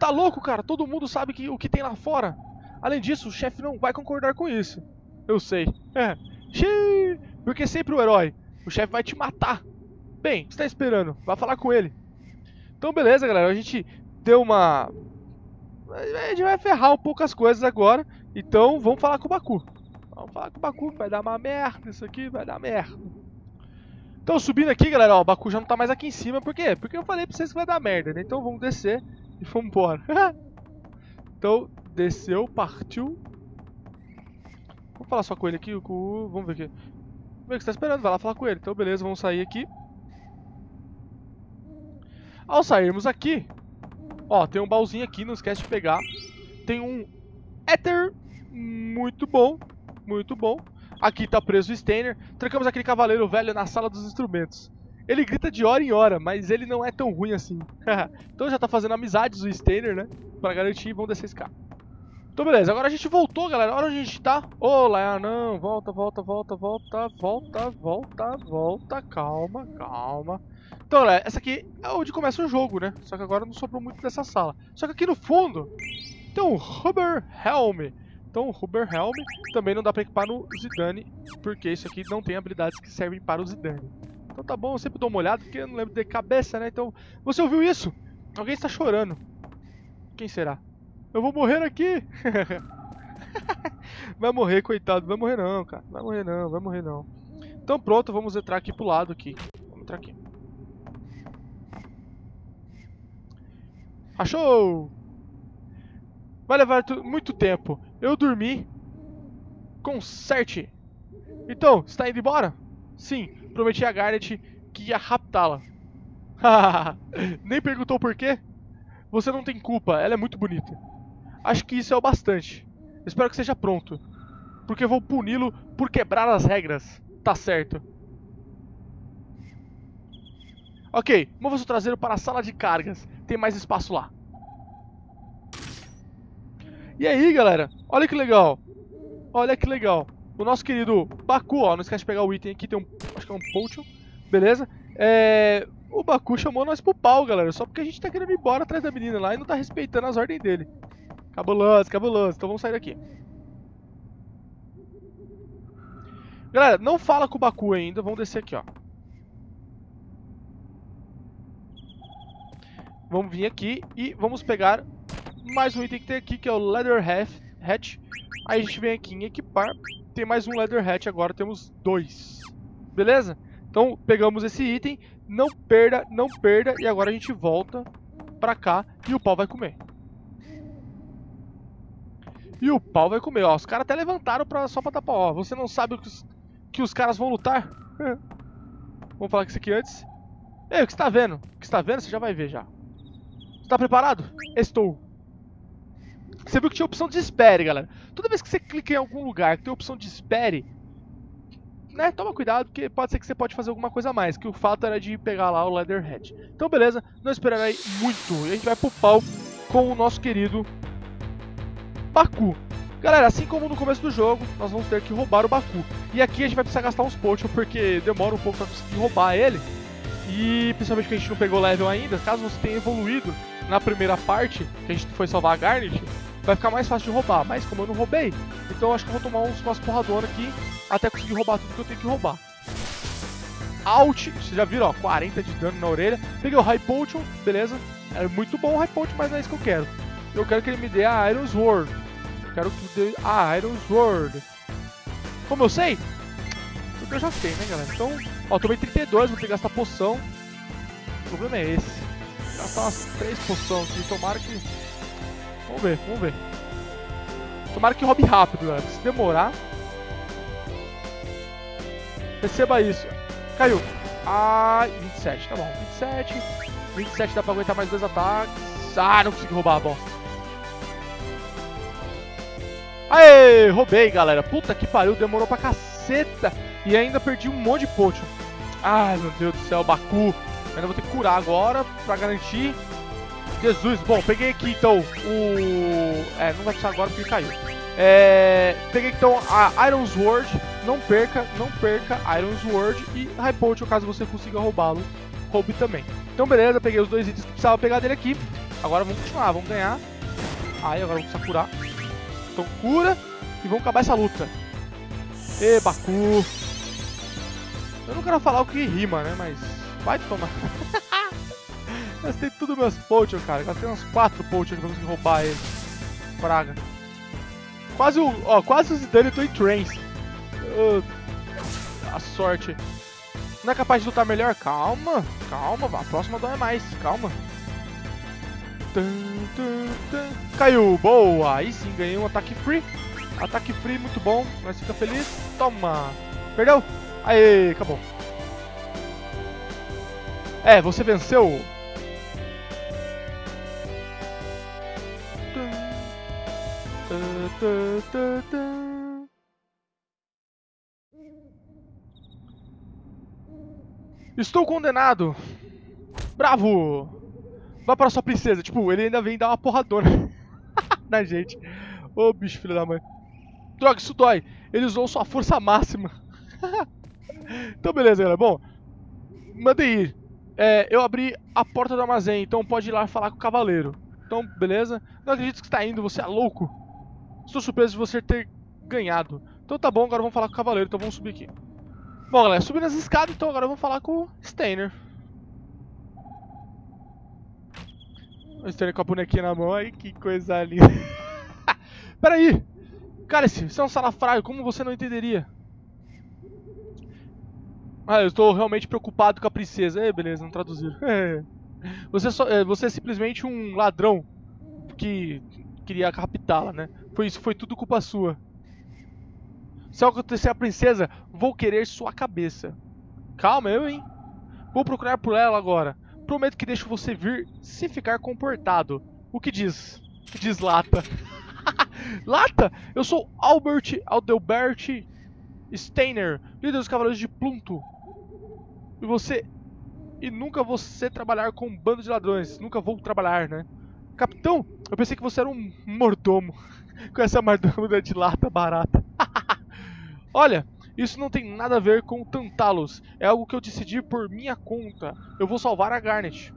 [SPEAKER 1] Tá louco, cara? Todo mundo sabe que, o que tem lá fora. Além disso, o chefe não vai concordar com isso. Eu sei. É. Xiii, porque sempre o herói. O chefe vai te matar. Bem, que você tá esperando? Vai falar com ele. Então, beleza, galera. A gente deu uma... A gente vai ferrar um pouco as coisas agora. Então, vamos falar com o Baku. Vamos falar com o Baku, vai dar uma merda isso aqui, vai dar merda. Então, subindo aqui, galera, ó, o Baku já não tá mais aqui em cima. Por quê? Porque eu falei pra vocês que vai dar merda, né? Então, vamos descer e vamos embora. então, desceu, partiu. Vamos falar só com ele aqui, com... vamos ver aqui. Vamos ver o que você tá esperando, vai lá falar com ele. Então, beleza, vamos sair aqui. Ao sairmos aqui, ó, tem um baúzinho aqui, não esquece de pegar. Tem um Ether, muito bom, muito bom. Aqui tá preso o Steiner. Trancamos aquele cavaleiro velho na sala dos instrumentos. Ele grita de hora em hora, mas ele não é tão ruim assim. então já tá fazendo amizades o Steiner, né? Pra garantir, vamos descer esse carro. Então beleza, agora a gente voltou, galera. Olha onde a gente tá. Ô, oh, não. Volta, volta, volta, volta, volta, volta, volta. Calma, calma. Então, galera, essa aqui é onde começa o jogo, né? Só que agora não sobrou muito dessa sala. Só que aqui no fundo tem um Huber Helm. Então, o Huber Helm também não dá pra equipar no Zidane, porque isso aqui não tem habilidades que servem para o Zidane. Então tá bom, eu sempre dou uma olhada, porque eu não lembro de cabeça, né? Então, você ouviu isso? Alguém está chorando. Quem será? Eu vou morrer aqui! vai morrer, coitado. Vai morrer não, cara. Vai morrer não, vai morrer não. Então pronto, vamos entrar aqui pro lado aqui. Vamos entrar aqui. Achou! Vai levar muito tempo. Eu dormi. Conserte. Então, está indo embora? Sim, prometi a Garnet que ia raptá-la. Nem perguntou por quê? Você não tem culpa, ela é muito bonita. Acho que isso é o bastante. Espero que seja pronto. Porque vou puni-lo por quebrar as regras. Tá certo. Ok, mova seu traseiro para a sala de cargas. Tem mais espaço lá. E aí, galera? Olha que legal. Olha que legal. O nosso querido Baku, ó. Não esquece de pegar o item aqui. Tem um... Acho que é um potion. Beleza? É... O Baku chamou nós pro pau, galera. Só porque a gente tá querendo ir embora atrás da menina lá e não tá respeitando as ordens dele. Cabuloso, cabuloso. Então vamos sair daqui. Galera, não fala com o Baku ainda. Vamos descer aqui, ó. Vamos vir aqui e vamos pegar mais um item que tem aqui, que é o Leather Hatch. Aí a gente vem aqui em equipar. Tem mais um Leather Hatch agora, temos dois. Beleza? Então pegamos esse item. Não perda, não perda. E agora a gente volta pra cá e o pau vai comer. E o pau vai comer, ó. Os caras até levantaram pra, só pra tapar, ó. Você não sabe o que os, que os caras vão lutar? Vamos falar com isso aqui antes. Ei, o que você tá vendo? O que você tá vendo, você já vai ver já. Tá preparado? Estou. Você viu que tinha opção de espere, galera. Toda vez que você clica em algum lugar que tem opção de espere, né, toma cuidado, porque pode ser que você pode fazer alguma coisa a mais, que o fato era de pegar lá o Leatherhead. Então beleza, não esperarei muito, e a gente vai pro pau com o nosso querido Baku. Galera, assim como no começo do jogo, nós vamos ter que roubar o Baku. E aqui a gente vai precisar gastar uns potions, porque demora um pouco pra conseguir roubar ele. E principalmente que a gente não pegou level ainda, caso você tenha evoluído na primeira parte, que a gente foi salvar a Garnet, vai ficar mais fácil de roubar. Mas como eu não roubei, então eu acho que eu vou tomar uns, umas porradonas aqui até conseguir roubar tudo que eu tenho que roubar. Out, vocês já viram, ó, 40 de dano na orelha. Peguei o High Potion, beleza. É muito bom o High Potion, mas não é isso que eu quero. Eu quero que ele me dê a Iron Sword. Quero que dê a Iron Sword. Como eu sei? Porque eu já sei, né, galera? Então, ó, tomei 32, vou ter que gastar poção. O problema é esse. Gastar umas 3 poções aqui, tomara que... Vamos ver, vamos ver. Tomara que roube rápido, galera. Se demorar... Receba isso. Caiu. Ah, 27, tá bom. 27. 27 dá pra aguentar mais dois ataques. Ah, não consegui roubar a bosta. Aê, roubei, galera. Puta que pariu, demorou pra caceta. E ainda perdi um monte de potion. Ai, meu Deus do céu, Baku. Ainda vou ter que curar agora pra garantir. Jesus, bom, peguei aqui então o... É, não vai precisar agora porque caiu. É... Peguei então a Iron Sword. Não perca, não perca Iron Sword e Potion caso você consiga roubá-lo. Roube também. Então beleza, peguei os dois itens que precisava pegar dele aqui. Agora vamos continuar, vamos ganhar. Aí, agora vamos precisar curar. Então cura e vamos acabar essa luta. E Baku. Eu não quero falar o que rima, né? Mas vai tomar. Gastei tudo meus potions, cara. Gastei uns 4 potions pra conseguir roubar ele. Praga. Quase o. Ó, quase os dano em Trains. Uh, a sorte. Não é capaz de lutar melhor? Calma, calma, a próxima dói mais, calma. Caiu, boa! Aí sim, ganhei um ataque free. Ataque free, muito bom, nós fica feliz. Toma! Perdeu? Aê, acabou. É, você venceu. Estou condenado. Bravo! Vai para sua princesa. Tipo, ele ainda vem dar uma porradona na gente. Ô, bicho, filho da mãe. Droga, isso dói. Ele usou sua força máxima. então, beleza, galera. Bom, mandei ir. É, eu abri a porta do armazém, então pode ir lá falar com o cavaleiro. Então, beleza. Não acredito que está indo, você é louco. Estou surpreso de você ter ganhado. Então tá bom, agora vamos falar com o cavaleiro, então vamos subir aqui. Bom, galera, subindo as escadas, então agora vamos falar com o Steiner. O Steiner com a bonequinha na mão, aí que coisa linda. Pera aí! Cara, você é um salafrário, como você não entenderia? Ah, eu estou realmente preocupado com a princesa. É, beleza, não traduziram. Você, só, é, você é simplesmente um ladrão que queria captá-la, né? Foi isso, foi tudo culpa sua. Se acontecer a princesa, vou querer sua cabeça. Calma, eu, hein? Vou procurar por ela agora. Prometo que deixo você vir se ficar comportado. O que diz? O que diz Lata? Lata? Eu sou Albert Aldelbert Steiner, líder dos Cavaleiros de Plunto. E você... E nunca você trabalhar com um bando de ladrões. Nunca vou trabalhar, né? Capitão, eu pensei que você era um mordomo. com essa mordomo de lata barata. Olha, isso não tem nada a ver com Tantalos. É algo que eu decidi por minha conta. Eu vou salvar a Garnet.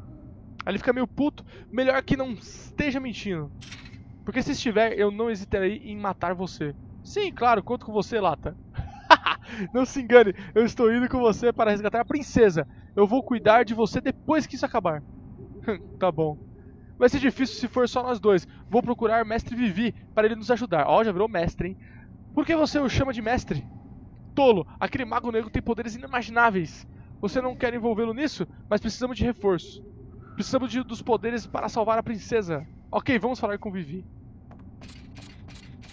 [SPEAKER 1] Ele fica meio puto. Melhor que não esteja mentindo. Porque se estiver, eu não hesitarei em matar você. Sim, claro, conto com você, Lata. Não se engane, eu estou indo com você para resgatar a princesa. Eu vou cuidar de você depois que isso acabar. tá bom. Vai ser difícil se for só nós dois. Vou procurar Mestre Vivi para ele nos ajudar. Ó, oh, já virou mestre, hein? Por que você o chama de mestre? Tolo, aquele mago negro tem poderes inimagináveis. Você não quer envolvê-lo nisso? Mas precisamos de reforço. Precisamos de, dos poderes para salvar a princesa. Ok, vamos falar com Vivi.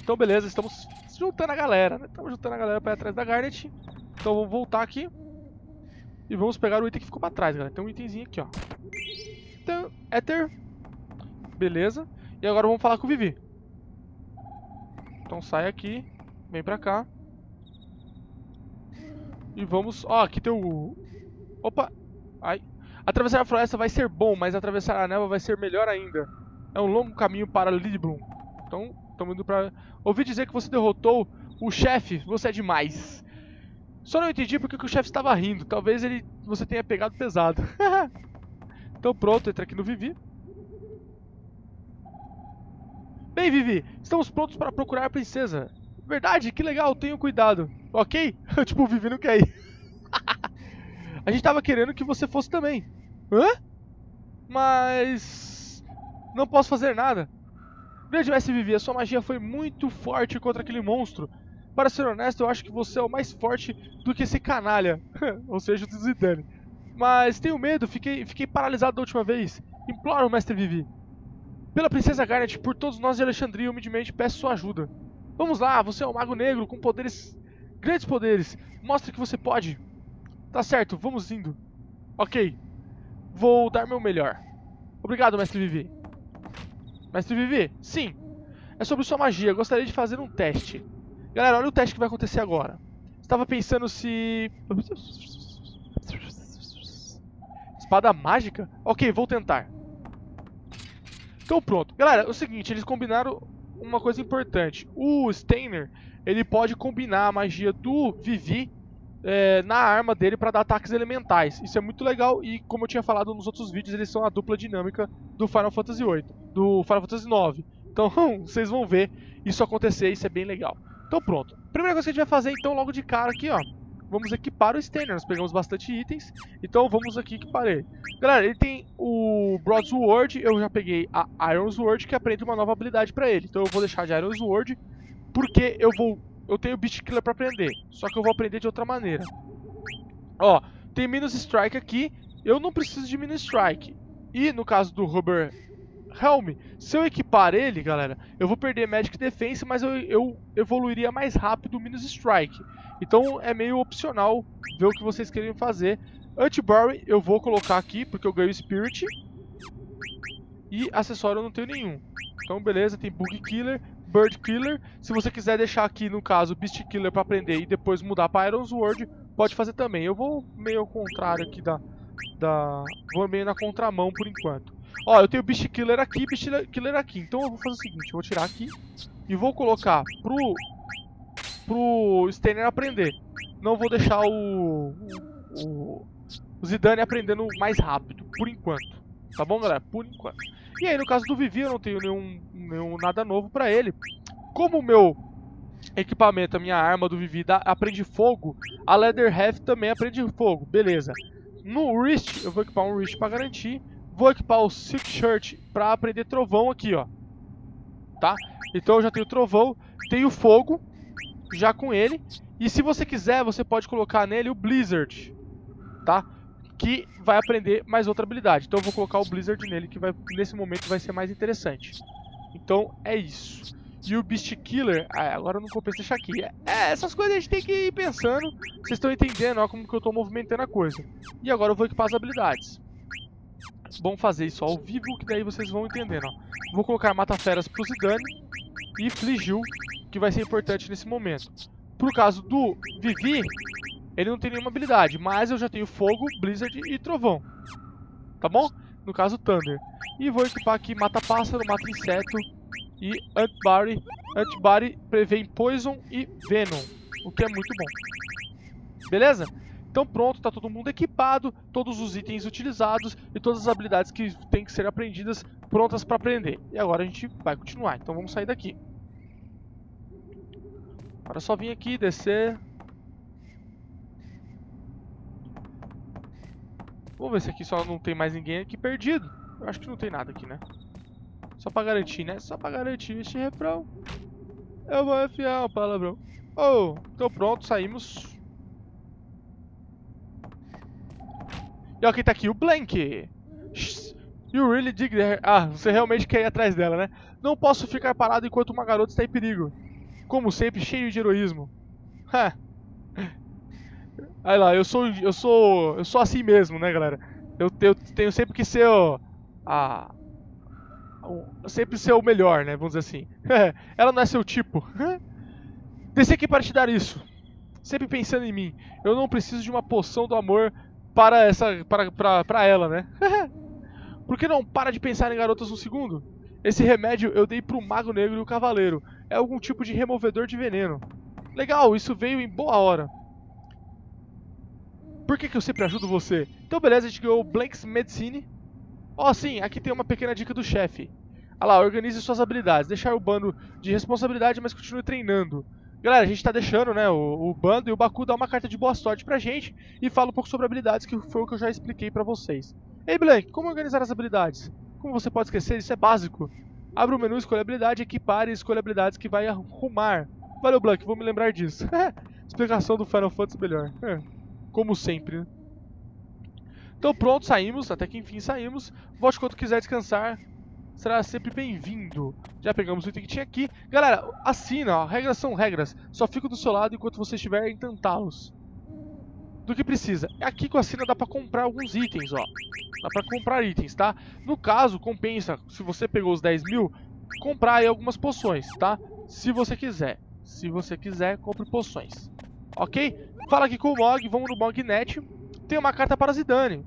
[SPEAKER 1] Então beleza, estamos juntando a galera, né? Estamos juntando a galera para ir atrás da Garnet. Então vamos voltar aqui. E vamos pegar o item que ficou para trás, galera. Tem um itemzinho aqui, ó. Então, Ether. Beleza. E agora vamos falar com o Vivi. Então sai aqui. Vem pra cá. E vamos... Ó, aqui tem o... Opa! Ai. Atravessar a floresta vai ser bom, mas atravessar a neva vai ser melhor ainda. É um longo caminho para Lidblum. Então, estamos indo pra... Ouvi dizer que você derrotou o chefe. Você é demais. Só não entendi porque o chefe estava rindo. Talvez ele você tenha pegado pesado. então pronto, entra aqui no Vivi. Bem, Vivi, estamos prontos para procurar a princesa. Verdade? Que legal, tenho cuidado. Ok? tipo, o Vivi não quer ir. a gente tava querendo que você fosse também. Hã? Mas... Não posso fazer nada. Grande mestre Vivi, a sua magia foi muito forte contra aquele monstro. Para ser honesto, eu acho que você é o mais forte do que esse canalha. Ou seja, o Zidane. Mas tenho medo, fiquei, fiquei paralisado da última vez. Imploro, mestre Vivi. Pela princesa Garnet, por todos nós de Alexandria, humildemente peço sua ajuda. Vamos lá, você é um mago negro com poderes... Grandes poderes. Mostre que você pode. Tá certo, vamos indo. Ok. Vou dar meu melhor. Obrigado, mestre Vivi. Mestre Vivi, sim. É sobre sua magia, gostaria de fazer um teste. Galera, olha o teste que vai acontecer agora. Estava pensando se... Espada mágica? Ok, vou tentar. Então pronto. Galera, é o seguinte, eles combinaram uma coisa importante. O Steiner, ele pode combinar a magia do Vivi é, na arma dele para dar ataques elementais. Isso é muito legal e, como eu tinha falado nos outros vídeos, eles são a dupla dinâmica do Final Fantasy VIII, do Final Fantasy IX. Então, vocês vão ver isso acontecer, isso é bem legal. Então pronto. Primeira coisa que a gente vai fazer então logo de cara aqui, ó. Vamos equipar o Steiner. Nós pegamos bastante itens. Então vamos aqui equipar ele. Galera, ele tem o Broadsword. Eu já peguei a Iron Sword que aprende uma nova habilidade pra ele. Então eu vou deixar de Iron Sword. Porque eu vou... Eu tenho Beast Killer pra aprender. Só que eu vou aprender de outra maneira. Ó, tem Minus Strike aqui. Eu não preciso de Minus Strike. E no caso do Rubber Helm, se eu equipar ele, galera, eu vou perder Magic Defense, mas eu, eu evoluiria mais rápido o Minus Strike. Então é meio opcional ver o que vocês querem fazer. Anti-Bury eu vou colocar aqui, porque eu ganho Spirit. E acessório eu não tenho nenhum. Então beleza, tem Bug Killer, Bird Killer. Se você quiser deixar aqui, no caso, Beast Killer para aprender e depois mudar para Iron Sword, pode fazer também. Eu vou meio ao contrário aqui da... da... Vou meio na contramão por enquanto. Ó, eu tenho Beast Killer aqui e Beast Killer aqui. Então eu vou fazer o seguinte, eu vou tirar aqui e vou colocar pro, pro Steiner aprender. Não vou deixar o, o, o Zidane aprendendo mais rápido, por enquanto. Tá bom, galera? Por enquanto. E aí, no caso do Vivi, eu não tenho nenhum, nenhum nada novo pra ele. Como o meu equipamento, a minha arma do Vivi dá, aprende fogo, a Leather Half também aprende fogo. Beleza. No Wrist, eu vou equipar um Wrist pra garantir. Vou equipar o Silk Shirt pra aprender trovão aqui, ó. Tá? Então eu já tenho trovão, tenho fogo, já com ele. E se você quiser, você pode colocar nele o Blizzard, tá? Que vai aprender mais outra habilidade. Então eu vou colocar o Blizzard nele, que vai, nesse momento vai ser mais interessante. Então é isso. E o Beast Killer, ah, agora eu não compensa deixar aqui. É, essas coisas a gente tem que ir pensando. Vocês estão entendendo ó, como que eu estou movimentando a coisa. E agora eu vou equipar as habilidades. Bom fazer isso ao vivo, que daí vocês vão entendendo. Ó. Vou colocar Mata-Feras pro Zidane e Fligil, que vai ser importante nesse momento. Pro caso do Vivi, ele não tem nenhuma habilidade, mas eu já tenho Fogo, Blizzard e Trovão. Tá bom? No caso, Thunder. E vou equipar aqui Mata-Pássaro, Mata-Inseto e Antibody. Antibody prevê Poison e Venom, o que é muito bom. Beleza? Então pronto, tá todo mundo equipado, todos os itens utilizados e todas as habilidades que têm que ser aprendidas prontas para aprender. E agora a gente vai continuar, então vamos sair daqui. Agora é só vir aqui, descer. Vamos ver se aqui só não tem mais ninguém aqui perdido. Eu acho que não tem nada aqui, né? Só pra garantir, né? Só pra garantir este refrão. Eu vou enfiar o palavrão. Oh, então pronto, saímos. E ó quem tá aqui, o Blank. You really dig there. Ah, você realmente quer ir atrás dela, né? Não posso ficar parado enquanto uma garota está em perigo. Como sempre, cheio de heroísmo. Aí lá, eu sou, eu sou, eu sou assim mesmo, né, galera? Eu, eu tenho sempre que ser o, a, sempre ser o melhor, né? Vamos dizer assim. Ela não é seu tipo. Desci aqui para te dar isso. sempre pensando em mim. Eu não preciso de uma poção do amor para essa para, para, para ela, né? Por que não para de pensar em garotas um segundo? Esse remédio eu dei pro Mago Negro e o Cavaleiro. É algum tipo de removedor de veneno. Legal, isso veio em boa hora. Por que, que eu sempre ajudo você? Então beleza, a gente ganhou o Blanks Medicine. Ó, oh, sim, aqui tem uma pequena dica do chefe. Olha lá, organize suas habilidades. Deixar o bando de responsabilidade, mas continue treinando. Galera, a gente tá deixando, né, o, o, bando e o Baku dá uma carta de boa sorte pra gente e fala um pouco sobre habilidades, que foi o que eu já expliquei pra vocês. Ei, Blank, como organizar as habilidades? Como você pode esquecer, isso é básico. Abra o menu, escolha habilidade, equipare e escolha habilidades que vai arrumar. Valeu, Blank, vou me lembrar disso. Explicação do Final Fantasy melhor. Como sempre, né? Então pronto, saímos, até que enfim saímos. Volte quando quiser descansar será sempre bem-vindo. Já pegamos o item que tinha aqui. Galera, assina, ó, regras são regras. Só fico do seu lado enquanto você estiver em Tantalos. Do que precisa. Aqui com a assina dá pra comprar alguns itens, ó. Dá pra comprar itens, tá? No caso, compensa, se você pegou os 10 mil, comprar aí algumas poções, tá? Se você quiser. Se você quiser, compre poções. Ok? Fala aqui com o Mog, vamos no Mognet. Tem uma carta para Zidane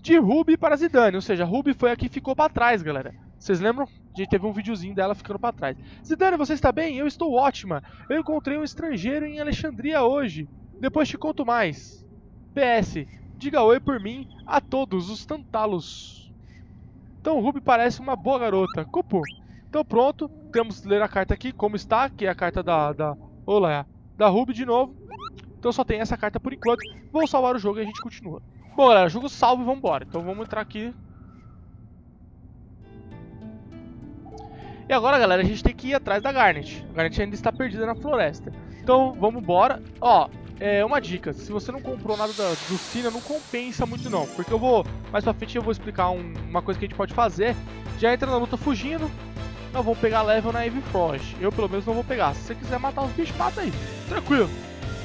[SPEAKER 1] de Ruby para Zidane, ou seja, Ruby foi a que ficou para trás, galera. Vocês lembram? A gente teve um videozinho dela ficando para trás. Zidane, você está bem? Eu estou ótima. Eu encontrei um estrangeiro em Alexandria hoje. Depois te conto mais. PS, diga oi por mim a todos os tantalos. Então, Ruby parece uma boa garota. Cupo. Então pronto, temos que ler a carta aqui, como está, que é a carta da... da olá, da Ruby de novo. Então só tem essa carta por enquanto. Vamos salvar o jogo e a gente continua. Bom, galera, jogo salvo e vambora. Então vamos entrar aqui. E agora, galera, a gente tem que ir atrás da Garnet. A Garnet ainda está perdida na floresta. Então, vamos embora. Ó, é uma dica. Se você não comprou nada da, do Cina, não compensa muito não. Porque eu vou, mais pra frente eu vou explicar um, uma coisa que a gente pode fazer. Já entra na luta fugindo. Nós vamos pegar level na Eve Frost. Eu, pelo menos, não vou pegar. Se você quiser matar os bichos, mata aí. Tranquilo.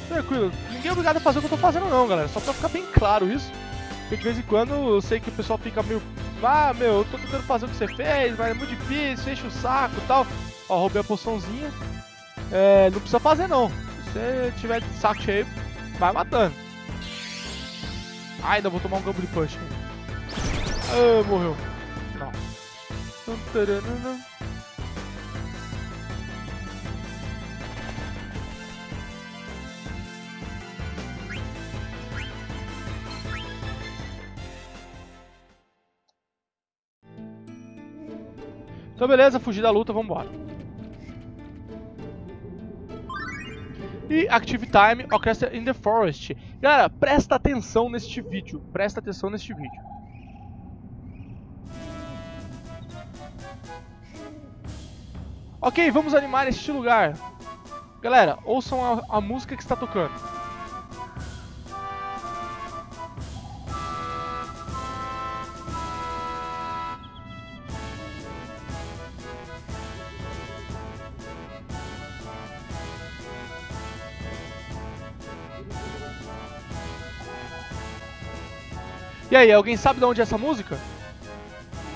[SPEAKER 1] Tranquilo. Ninguém é obrigado a fazer o que eu tô fazendo não, galera. Só pra ficar bem claro isso. Porque de vez em quando eu sei que o pessoal fica meio. Ah, meu, eu tô tentando fazer o que você fez, mas é muito difícil, enche o saco e tal. Ó, roubei a poçãozinha. É, não precisa fazer não. Se você tiver de saco cheio, vai matando. Ah, ainda vou tomar um gambo de punch. Ah, morreu. Não. Então beleza, fugir da luta, vambora. E Active Time Orchestra in the Forest. Galera, presta atenção neste vídeo. Presta atenção neste vídeo. Ok, vamos animar este lugar. Galera, ouçam a, a música que está tocando. E aí, alguém sabe de onde é essa música?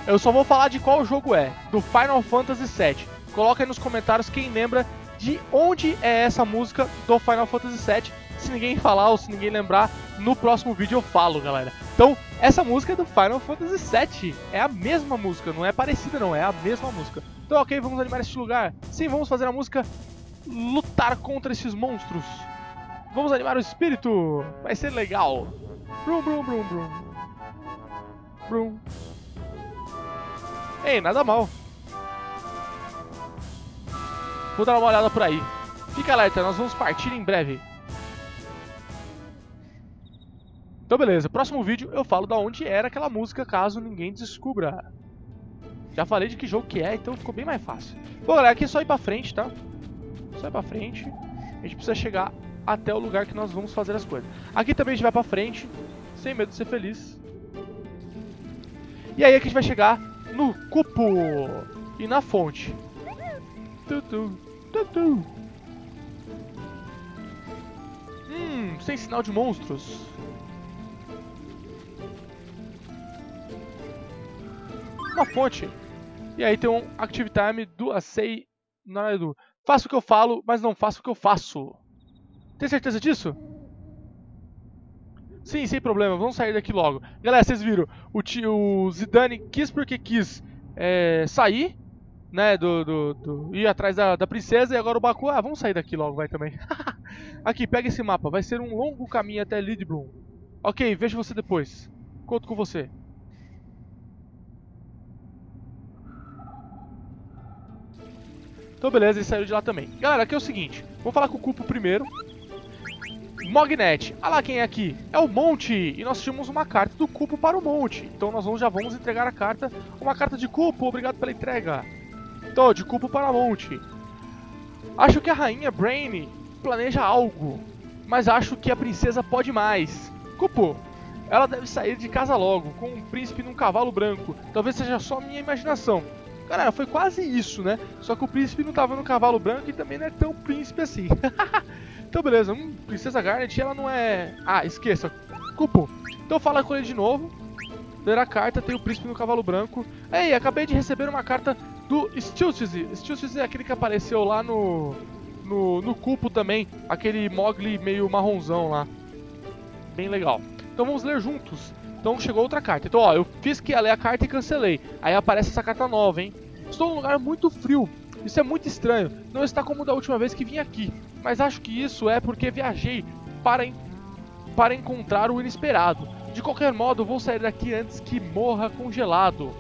[SPEAKER 1] Eu só vou falar de qual jogo é, do Final Fantasy VII. Coloca aí nos comentários quem lembra de onde é essa música do Final Fantasy VII. Se ninguém falar ou se ninguém lembrar, no próximo vídeo eu falo, galera. Então, essa música é do Final Fantasy VII. É a mesma música, não é parecida não, é a mesma música. Então, ok, vamos animar este lugar. Sim, vamos fazer a música lutar contra esses monstros. Vamos animar o espírito. Vai ser legal. Brum, brum, brum, brum. Brum. Ei, nada mal. Vou dar uma olhada por aí. Fica alerta, nós vamos partir em breve. Então beleza, próximo vídeo eu falo da onde era aquela música, caso ninguém descubra. Já falei de que jogo que é, então ficou bem mais fácil. Bom galera, aqui é só ir pra frente, tá? Só ir pra frente. A gente precisa chegar até o lugar que nós vamos fazer as coisas. Aqui também a gente vai pra frente, sem medo de ser feliz. E aí é que a gente vai chegar no cupo e na fonte. Hum, sem sinal de monstros. Uma fonte. E aí tem um Active Time do Acei. Do. Faço o que eu falo, mas não faço o que eu faço. Tem certeza disso? Sim, sem problema, vamos sair daqui logo. Galera, vocês viram, o, o Zidane quis porque quis é, sair, né, do, do, do, ir atrás da, da, princesa e agora o Baku, ah, vamos sair daqui logo, vai também. aqui, pega esse mapa, vai ser um longo caminho até Lidblum. Ok, vejo você depois. Conto com você. Então beleza, ele saiu de lá também. Galera, aqui é o seguinte, vou falar com o Cupo primeiro. Mognet, olha lá quem é aqui, é o Monte, e nós tínhamos uma carta do Cupo para o Monte, então nós vamos, já vamos entregar a carta, uma carta de Cupo, obrigado pela entrega. Então, de Cupo para Monte. Acho que a rainha Brainy planeja algo, mas acho que a princesa pode mais. Cupo, ela deve sair de casa logo, com um príncipe num cavalo branco, talvez seja só minha imaginação. Galera, foi quase isso, né? Só que o príncipe não tava no cavalo branco e também não é tão príncipe assim. Então beleza, hum, Princesa Garnet, ela não é... Ah, esqueça, Cupo. Então fala com ele de novo. Ler a carta, tem o príncipe no cavalo branco. Ei, acabei de receber uma carta do Stiltzy. Stiltzy é aquele que apareceu lá no... No, no Cupo também, aquele Mogli meio marronzão lá. Bem legal. Então vamos ler juntos. Então chegou outra carta. Então, ó, eu fiz que ia ler a carta e cancelei. Aí aparece essa carta nova, hein? Estou num lugar muito frio. Isso é muito estranho. Não está como da última vez que vim aqui mas acho que isso é porque viajei para, para encontrar o inesperado. De qualquer modo, vou sair daqui antes que morra congelado.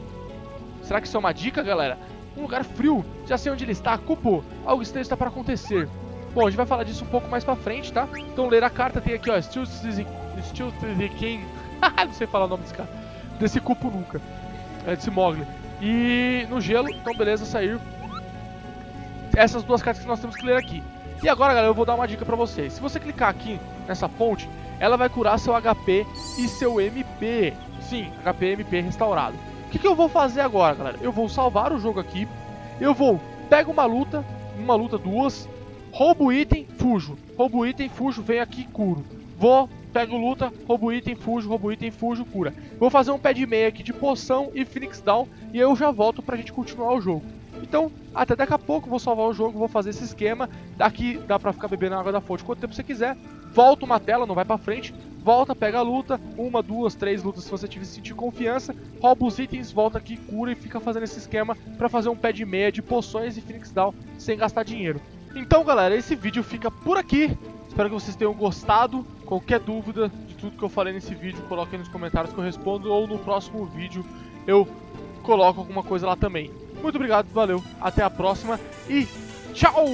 [SPEAKER 1] Será que isso é uma dica, galera? Um lugar frio, já sei onde ele está, Cupo. Algo estranho está para acontecer. Bom, a gente vai falar disso um pouco mais pra frente, tá? Então, ler a carta tem aqui, ó, Still the King. Não sei falar o nome desse cara. Desse Cupo nunca. É desse Mogli. E no gelo, então beleza, saiu essas duas cartas que nós temos que ler aqui. E agora, galera, eu vou dar uma dica pra vocês. Se você clicar aqui nessa ponte, ela vai curar seu HP e seu MP. Sim, HP e MP restaurado. O que, que eu vou fazer agora, galera? Eu vou salvar o jogo aqui. Eu vou, pego uma luta, uma luta, duas. Roubo item, fujo. Roubo item, fujo, venho aqui curo. Vou, pego luta, roubo item, fujo, roubo item, fujo, cura. Vou fazer um pé de meia aqui de poção e Phoenix Down e eu já volto pra gente continuar o jogo. Então, até daqui a pouco vou salvar o jogo, vou fazer esse esquema. Daqui dá pra ficar bebendo água da fonte quanto tempo você quiser. Volta uma tela, não vai pra frente. Volta, pega a luta. Uma, duas, três lutas se você tiver sentir confiança. Rouba os itens, volta aqui, cura e fica fazendo esse esquema pra fazer um pé de meia de poções e Phoenix Down sem gastar dinheiro. Então, galera, esse vídeo fica por aqui. Espero que vocês tenham gostado. Qualquer dúvida de tudo que eu falei nesse vídeo, coloque aí nos comentários que eu respondo. Ou no próximo vídeo eu coloco alguma coisa lá também. Muito obrigado, valeu, até a próxima e tchau!